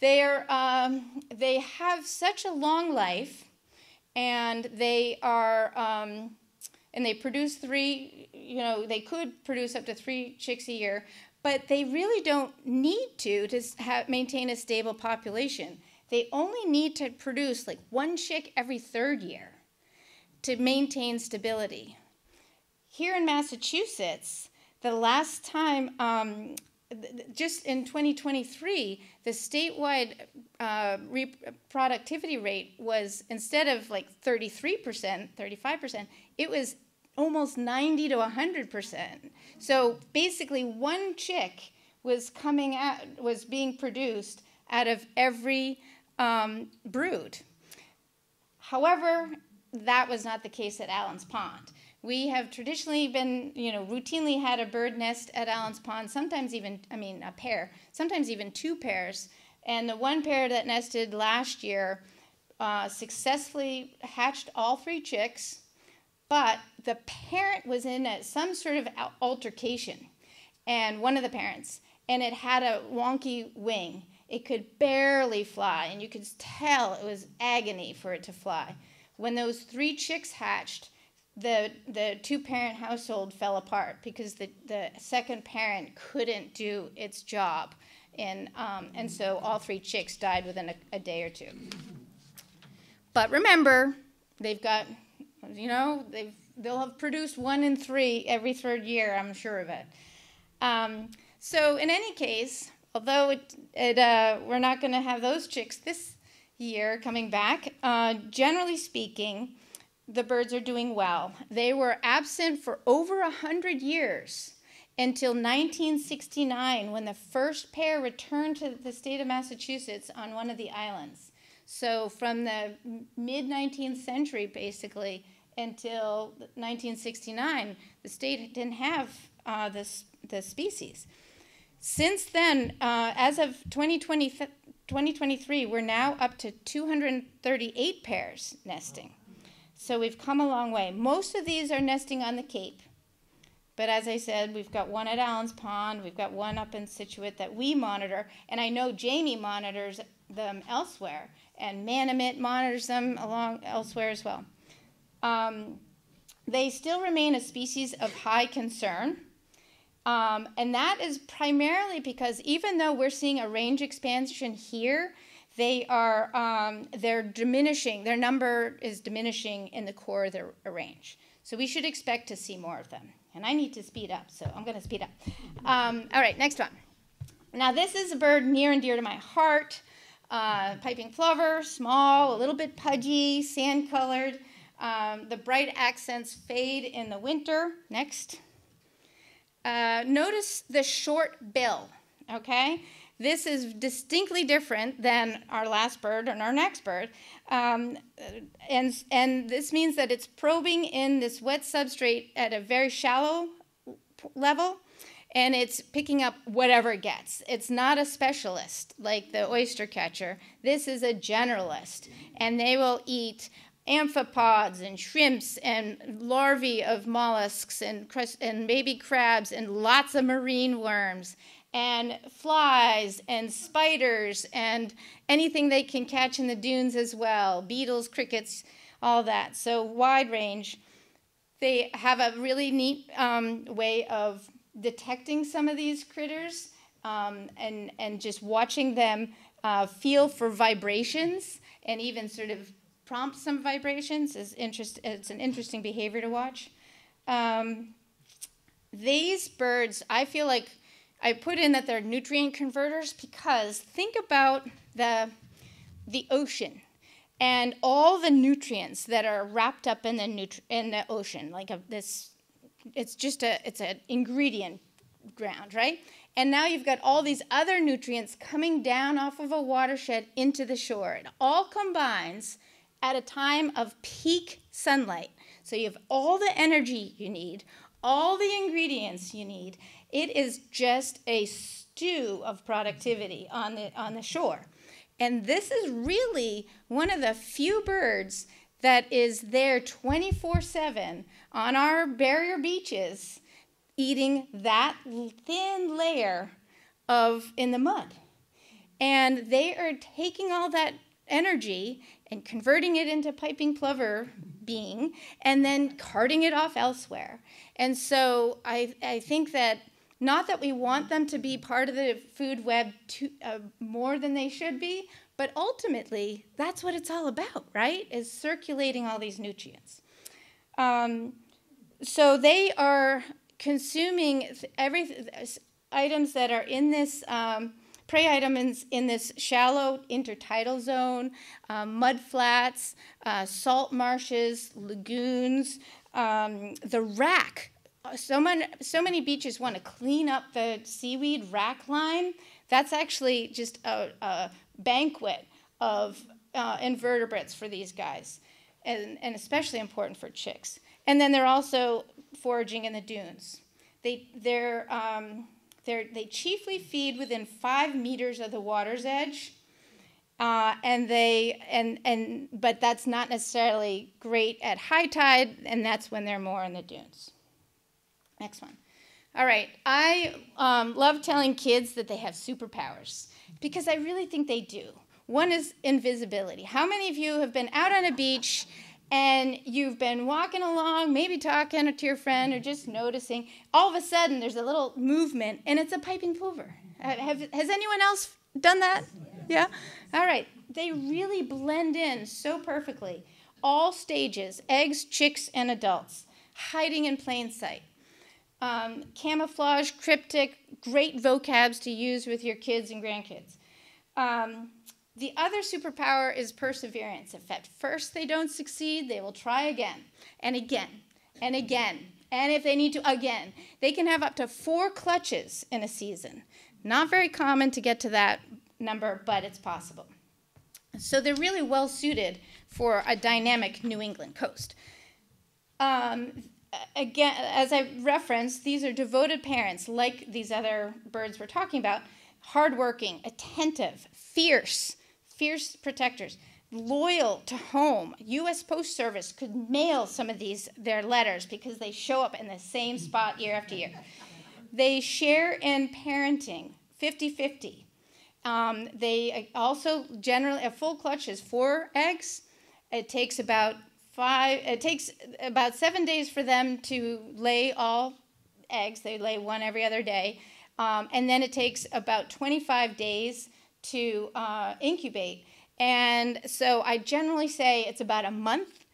They're, um, they have such a long life, and they are, um, and they produce three. You know, they could produce up to three chicks a year, but they really don't need to to have, maintain a stable population. They only need to produce like one chick every third year to maintain stability. Here in Massachusetts, the last time, um, just in 2023, the statewide uh, reproductivity rate was instead of like 33%, 35%, it was almost 90 to 100%. So basically, one chick was coming out, was being produced out of every um, brood. However, that was not the case at Allen's Pond. We have traditionally been, you know, routinely had a bird nest at Allen's Pond, sometimes even, I mean, a pair, sometimes even two pairs. And the one pair that nested last year uh, successfully hatched all three chicks, but the parent was in a, some sort of altercation, and one of the parents, and it had a wonky wing. It could barely fly, and you could tell it was agony for it to fly. When those three chicks hatched, the the two parent household fell apart because the, the second parent couldn't do its job and um, and so all three chicks died within a, a, day or two but remember they've got you know they've they'll have produced one in three every third year i'm sure of it um, so in any case although it, it uh, we're not going to have those chicks this year coming back uh, generally speaking the birds are doing well. They were absent for over a hundred years until 1969 when the first pair returned to the state of Massachusetts on one of the islands. So from the mid 19th century, basically, until 1969, the state didn't have uh, this, the species. Since then, uh, as of 2020, 2023, we're now up to 238 pairs nesting. So we've come a long way. Most of these are nesting on the Cape. But as I said, we've got one at Allen's Pond, we've got one up in Scituate that we monitor, and I know Jamie monitors them elsewhere, and Manomet monitors them along elsewhere as well. Um, they still remain a species of high concern, um, and that is primarily because even though we're seeing a range expansion here, they are um, they're diminishing. Their number is diminishing in the core of their range. So we should expect to see more of them. And I need to speed up, so I'm going to speed up. Um, all right, next one. Now this is a bird near and dear to my heart. Uh, piping plover, small, a little bit pudgy, sand colored. Um, the bright accents fade in the winter. Next. Uh, notice the short bill, okay? This is distinctly different than our last bird and our next bird. Um, and, and this means that it's probing in this wet substrate at a very shallow level and it's picking up whatever it gets. It's not a specialist like the oyster catcher. This is a generalist, and they will eat amphipods and shrimps and larvae of mollusks and, and baby crabs and lots of marine worms and flies and spiders and anything they can catch in the dunes as well beetles, crickets, all that. So, wide range. They have a really neat um, way of detecting some of these critters um, and, and just watching them uh, feel for vibrations and even sort of prompt some vibrations is interest, it's an interesting behavior to watch. Um, these birds, I feel like I put in that they're nutrient converters because think about the, the ocean and all the nutrients that are wrapped up in the in the ocean like a, this it's just a it's an ingredient ground right? And now you've got all these other nutrients coming down off of a watershed into the shore. It all combines at a time of peak sunlight. So you have all the energy you need all the ingredients you need. It is just a stew of productivity on the, on the shore. And this is really one of the few birds that is there 24 7 on our barrier beaches eating that thin layer of in the mud. And they are taking all that energy and converting it into piping plover being and then carting it off elsewhere. And so I, I think that not that we want them to be part of the food web to, uh, more than they should be, but ultimately that's what it's all about, right? Is circulating all these nutrients. Um, so they are consuming every items that are in this um, prey items in this shallow intertidal zone, um, mud flats, uh, salt marshes, lagoons, um, the rack. So, many, so many beaches want to clean up the seaweed rack line. That's actually just a, a banquet of uh, invertebrates for these guys, and, and especially important for chicks. And then they're also foraging in the dunes. They, they're, um, they're, they chiefly feed within five meters of the water's edge. Uh, and they and and but that's not necessarily great at high tide, and that's when they're more in the dunes. Next one. All right, I um, love telling kids that they have superpowers because I really think they do. One is invisibility. How many of you have been out on a beach and you've been walking along, maybe talking to your friend or just noticing, all of a sudden there's a little movement and it's a piping plover. Have, has anyone else done that? Yeah? All right. They really blend in so perfectly. All stages eggs, chicks, and adults, hiding in plain sight. Um, camouflage, cryptic, great vocabs to use with your kids and grandkids. Um, the other superpower is perseverance. If at first they don't succeed, they will try again and again and again. And if they need to, again. They can have up to four clutches in a season. Not very common to get to that number, but it's possible. So they're really well suited for a dynamic New England coast. Um, again, as I referenced, these are devoted parents, like these other birds we're talking about, hardworking, attentive, fierce, fierce protectors, loyal to home. U.S. Post Service could mail some of these their letters because they show up in the same spot year after year. They share in parenting 50 50. Um, they also generally, a full clutch is four eggs. It takes about five, it takes about seven days for them to lay all eggs. They lay one every other day. Um, and then it takes about 25 days to uh, incubate. And so I generally say it's about a month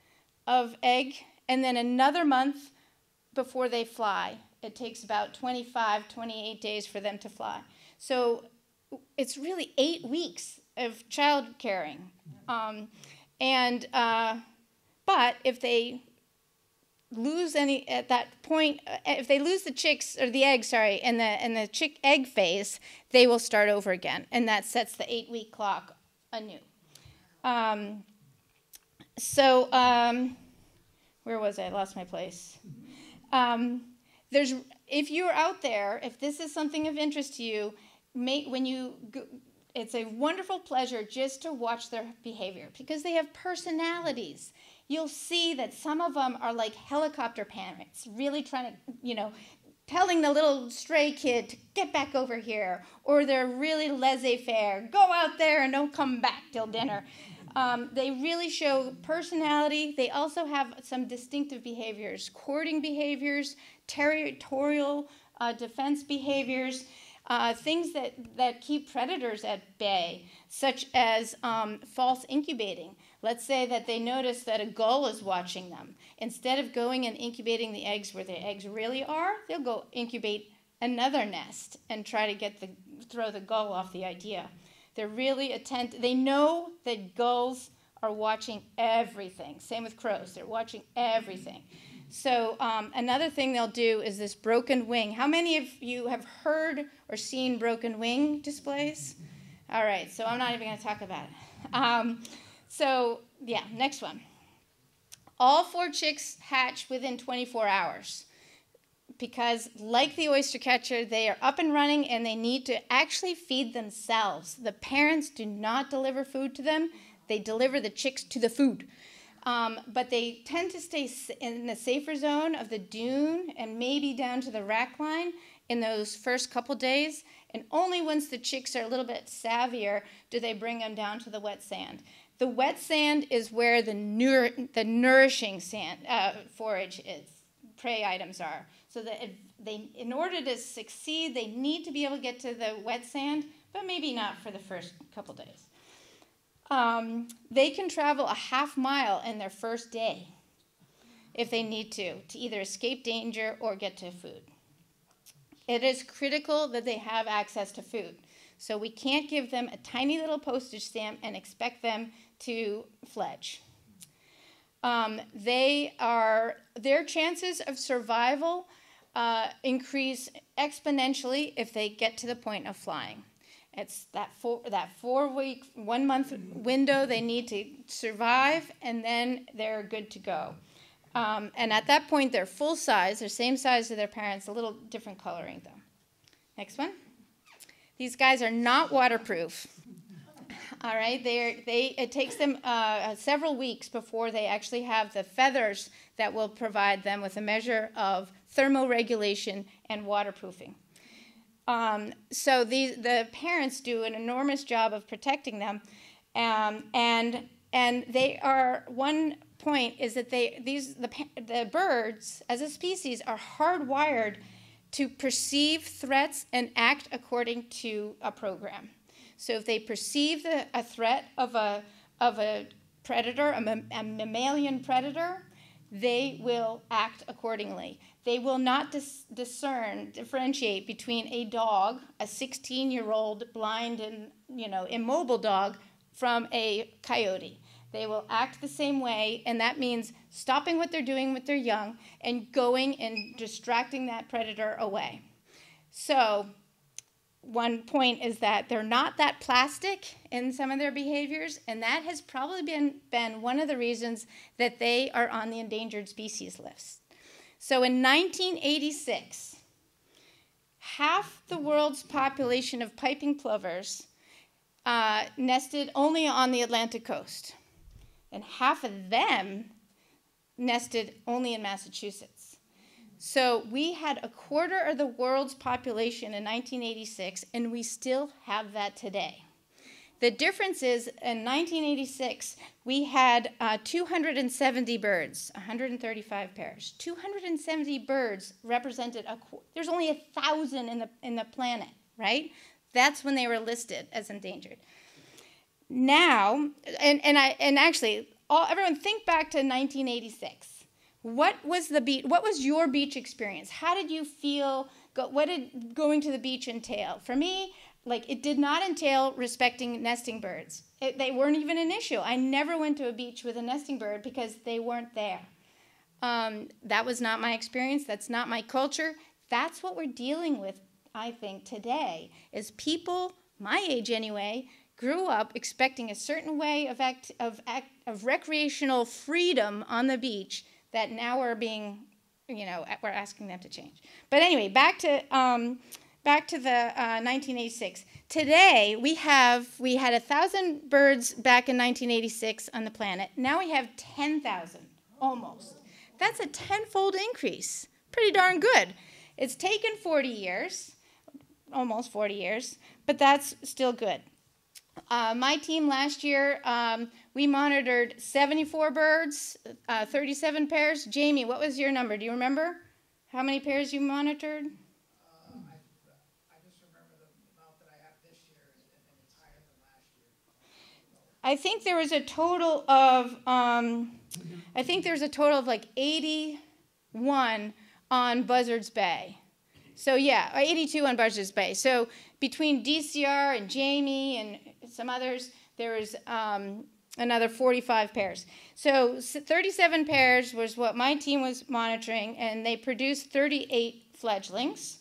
of egg and then another month before they fly. It takes about 25, 28 days for them to fly. So it's really eight weeks of child caring. Um, and, uh, but if they lose any at that point uh, if they lose the chicks or the egg sorry in the in the chick egg phase they will start over again. And that sets the eight week clock anew. Um, so um, where was i, I lost my place. Um, there's if you're out there if this is something of interest to you make when you go, it's a wonderful pleasure just to watch their behavior because they have personalities you'll see that some of them are like helicopter parents, really trying to, you know, telling the little stray kid to get back over here, or they're really laissez faire, go out there and don't come back till dinner. Um, they really show personality. They also have some distinctive behaviors courting behaviors, territorial uh, defense behaviors. Uh, things that, that keep predators at bay, such as um, false incubating. Let's say that they notice that a gull is watching them. Instead of going and incubating the eggs where the eggs really are, they'll go incubate another nest and try to get the throw the gull off the idea. They're really attentive. They know that gulls are watching everything. Same with crows. They're watching everything. So um, another thing they'll do is this broken wing. How many of you have heard or seen broken wing displays? All right. So I'm not even going to talk about it. Um, so, yeah, next one. All four chicks hatch within 24 hours. because, like the oyster catcher, they are up and running and they need to actually feed themselves. The parents do not deliver food to them, they deliver the chicks to the food. Um, but they tend to stay in the safer zone of the dune and maybe down to the rack line in those first couple days. And only once the chicks are a little bit savvier do they bring them down to the wet sand. The wet sand is where the, nour- the nourishing sand uh, forage is, prey items are. So that they, in order to succeed, they need to be able to get to the wet sand, but maybe not for the first couple days. Um, they can travel a half mile in their first day if they need to, to either escape danger or get to food. It is critical that they have access to food. So we can't give them a tiny little postage stamp and expect them to fledge. Um, they are their chances of survival uh, increase exponentially if they get to the point of flying. It's that four that four week one month window they need to survive, and then they're good to go. Um, and at that point, they're full size, they're same size as their parents, a little different coloring though. Next one. These guys are not waterproof. All right, they they it takes them uh, several weeks before they actually have the feathers that will provide them with a measure of thermoregulation and waterproofing. Um, so the the parents do an enormous job of protecting them, um, and and they are one point is that they these the the birds as a species are hardwired to perceive threats and act according to a program. So if they perceive the, a threat of a of a predator, a, a mammalian predator, they will act accordingly. They will not dis- discern, differentiate between a dog, a 16 year old blind and you know immobile dog, from a coyote. They will act the same way, and that means stopping what they're doing with their young and going and distracting that predator away. So, one point is that they're not that plastic in some of their behaviors, and that has probably been, been one of the reasons that they are on the endangered species list. So in 1986, half the world's population of piping plovers uh, nested only on the Atlantic coast, and half of them nested only in Massachusetts. So we had a quarter of the world's population in 1986, and we still have that today. The difference is in 1986, we had uh, 270 birds, 135 pairs. 270 birds represented a, qu- there's only a thousand in the, in the planet, right? That's when they were listed as endangered. Now, and, and, I, and actually, all, everyone think back to 1986. What was the beach? What was your beach experience? How did you feel? Go, what did going to the beach entail? For me, like it did not entail respecting nesting birds. It, they weren't even an issue. I never went to a beach with a nesting bird because they weren't there. Um, that was not my experience. That's not my culture. That's what we're dealing with, I think, today. Is people my age anyway grew up expecting a certain way of act, of act, of recreational freedom on the beach that now we're being, you know, we're asking them to change. But anyway, back to um, back to the uh, 1986. Today we have we had a thousand birds back in 1986 on the planet. Now we have 10,000 almost. That's a tenfold increase. Pretty darn good. It's taken 40 years, almost 40 years, but that's still good. Uh, my team last year, um, we monitored 74 birds, uh, 37 pairs. Jamie, what was your number? Do you remember how many pairs you monitored? I, I just remember the amount that I have this year, and and it's higher than last year. I think there was a total of, um, I think there's a total of like 81 on Buzzards Bay. So yeah, 82 on Buzzards Bay. So between DCR and Jamie and some others, there was um, another 45 pairs. So 37 pairs was what my team was monitoring, and they produced 38 fledglings,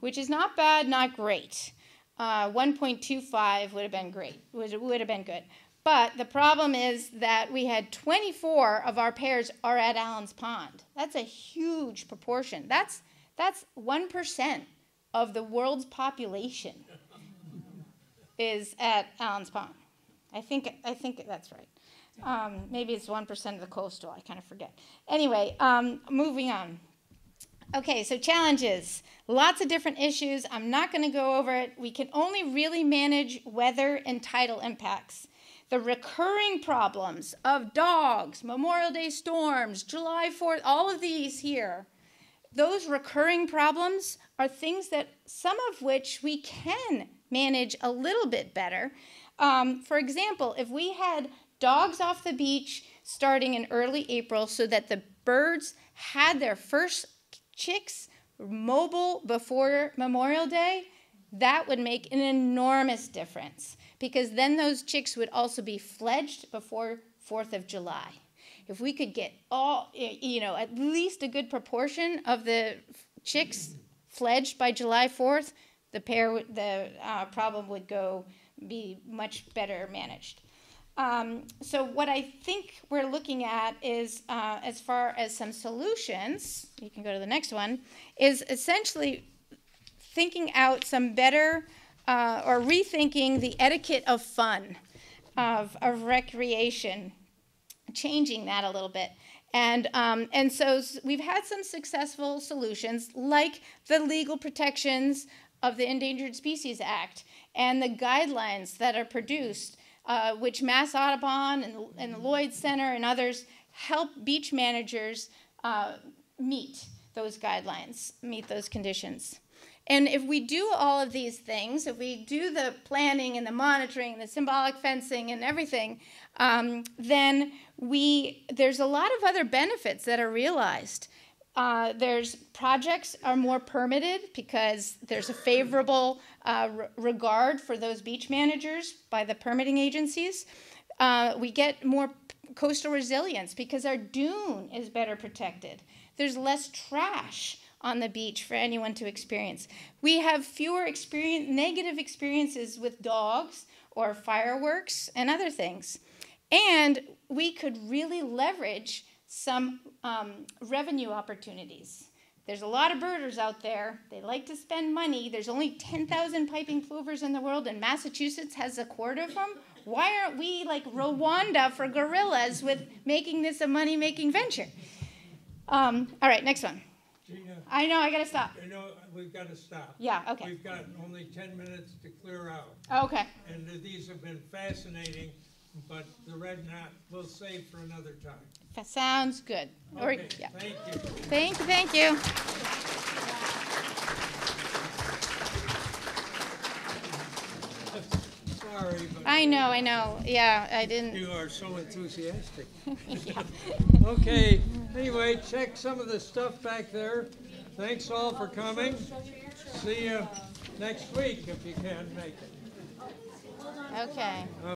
which is not bad, not great. Uh, 1.25 would have been great, would, would have been good. But the problem is that we had 24 of our pairs are at Allen's Pond. That's a huge proportion. That's That's 1% of the world's population is at Allen's Pond. I think, I think that's right. Um, maybe it's 1% of the coastal, I kind of forget. Anyway, um, moving on. Okay, so challenges. Lots of different issues. I'm not going to go over it. We can only really manage weather and tidal impacts. The recurring problems of dogs, Memorial Day storms, July 4th, all of these here, those recurring problems are things that some of which we can manage a little bit better. Um, for example, if we had dogs off the beach starting in early April so that the birds had their first chicks mobile before Memorial Day, that would make an enormous difference because then those chicks would also be fledged before 4th of July. If we could get all, you know, at least a good proportion of the chicks fledged by July 4th, the pair, the uh, problem would go be much better managed. Um, so what I think we're looking at is, uh, as far as some solutions, you can go to the next one, is essentially thinking out some better uh, or rethinking the etiquette of fun, of, of recreation, changing that a little bit. And, um, and so we've had some successful solutions, like the legal protections of the Endangered Species Act and the guidelines that are produced uh, which Mass Audubon and, and the Lloyd Center and others help beach managers uh, meet those guidelines, meet those conditions. And if we do all of these things, if we do the planning and the monitoring, the symbolic fencing and everything, um, then we there's a lot of other benefits that are realized. Uh, there's projects are more permitted because there's a favorable uh, re- regard for those beach managers by the permitting agencies. Uh, we get more coastal resilience because our dune is better protected. There's less trash on the beach for anyone to experience. We have fewer experience, negative experiences with dogs or fireworks and other things. And we could really leverage some um, revenue opportunities. There's a lot of birders out there. They like to spend money. There's only 10,000 piping plovers in the world, and Massachusetts has a quarter of them. Why aren't we like Rwanda for gorillas with making this a money making venture? Um, all right, next one. Gina, I know, I gotta stop. you know, we've got to stop. Yeah, okay. We've got only 10 minutes to clear out. Okay. And these have been fascinating, but the red knot we'll save for another time. That sounds good. Or- yeah. thank you. Thank you, thank you. Sorry, I know, I know. Yeah, I didn't. you are so enthusiastic. Okay, anyway, check some of the stuff back there. Thanks all for coming. See you next week if you can make it. Okay. Uh,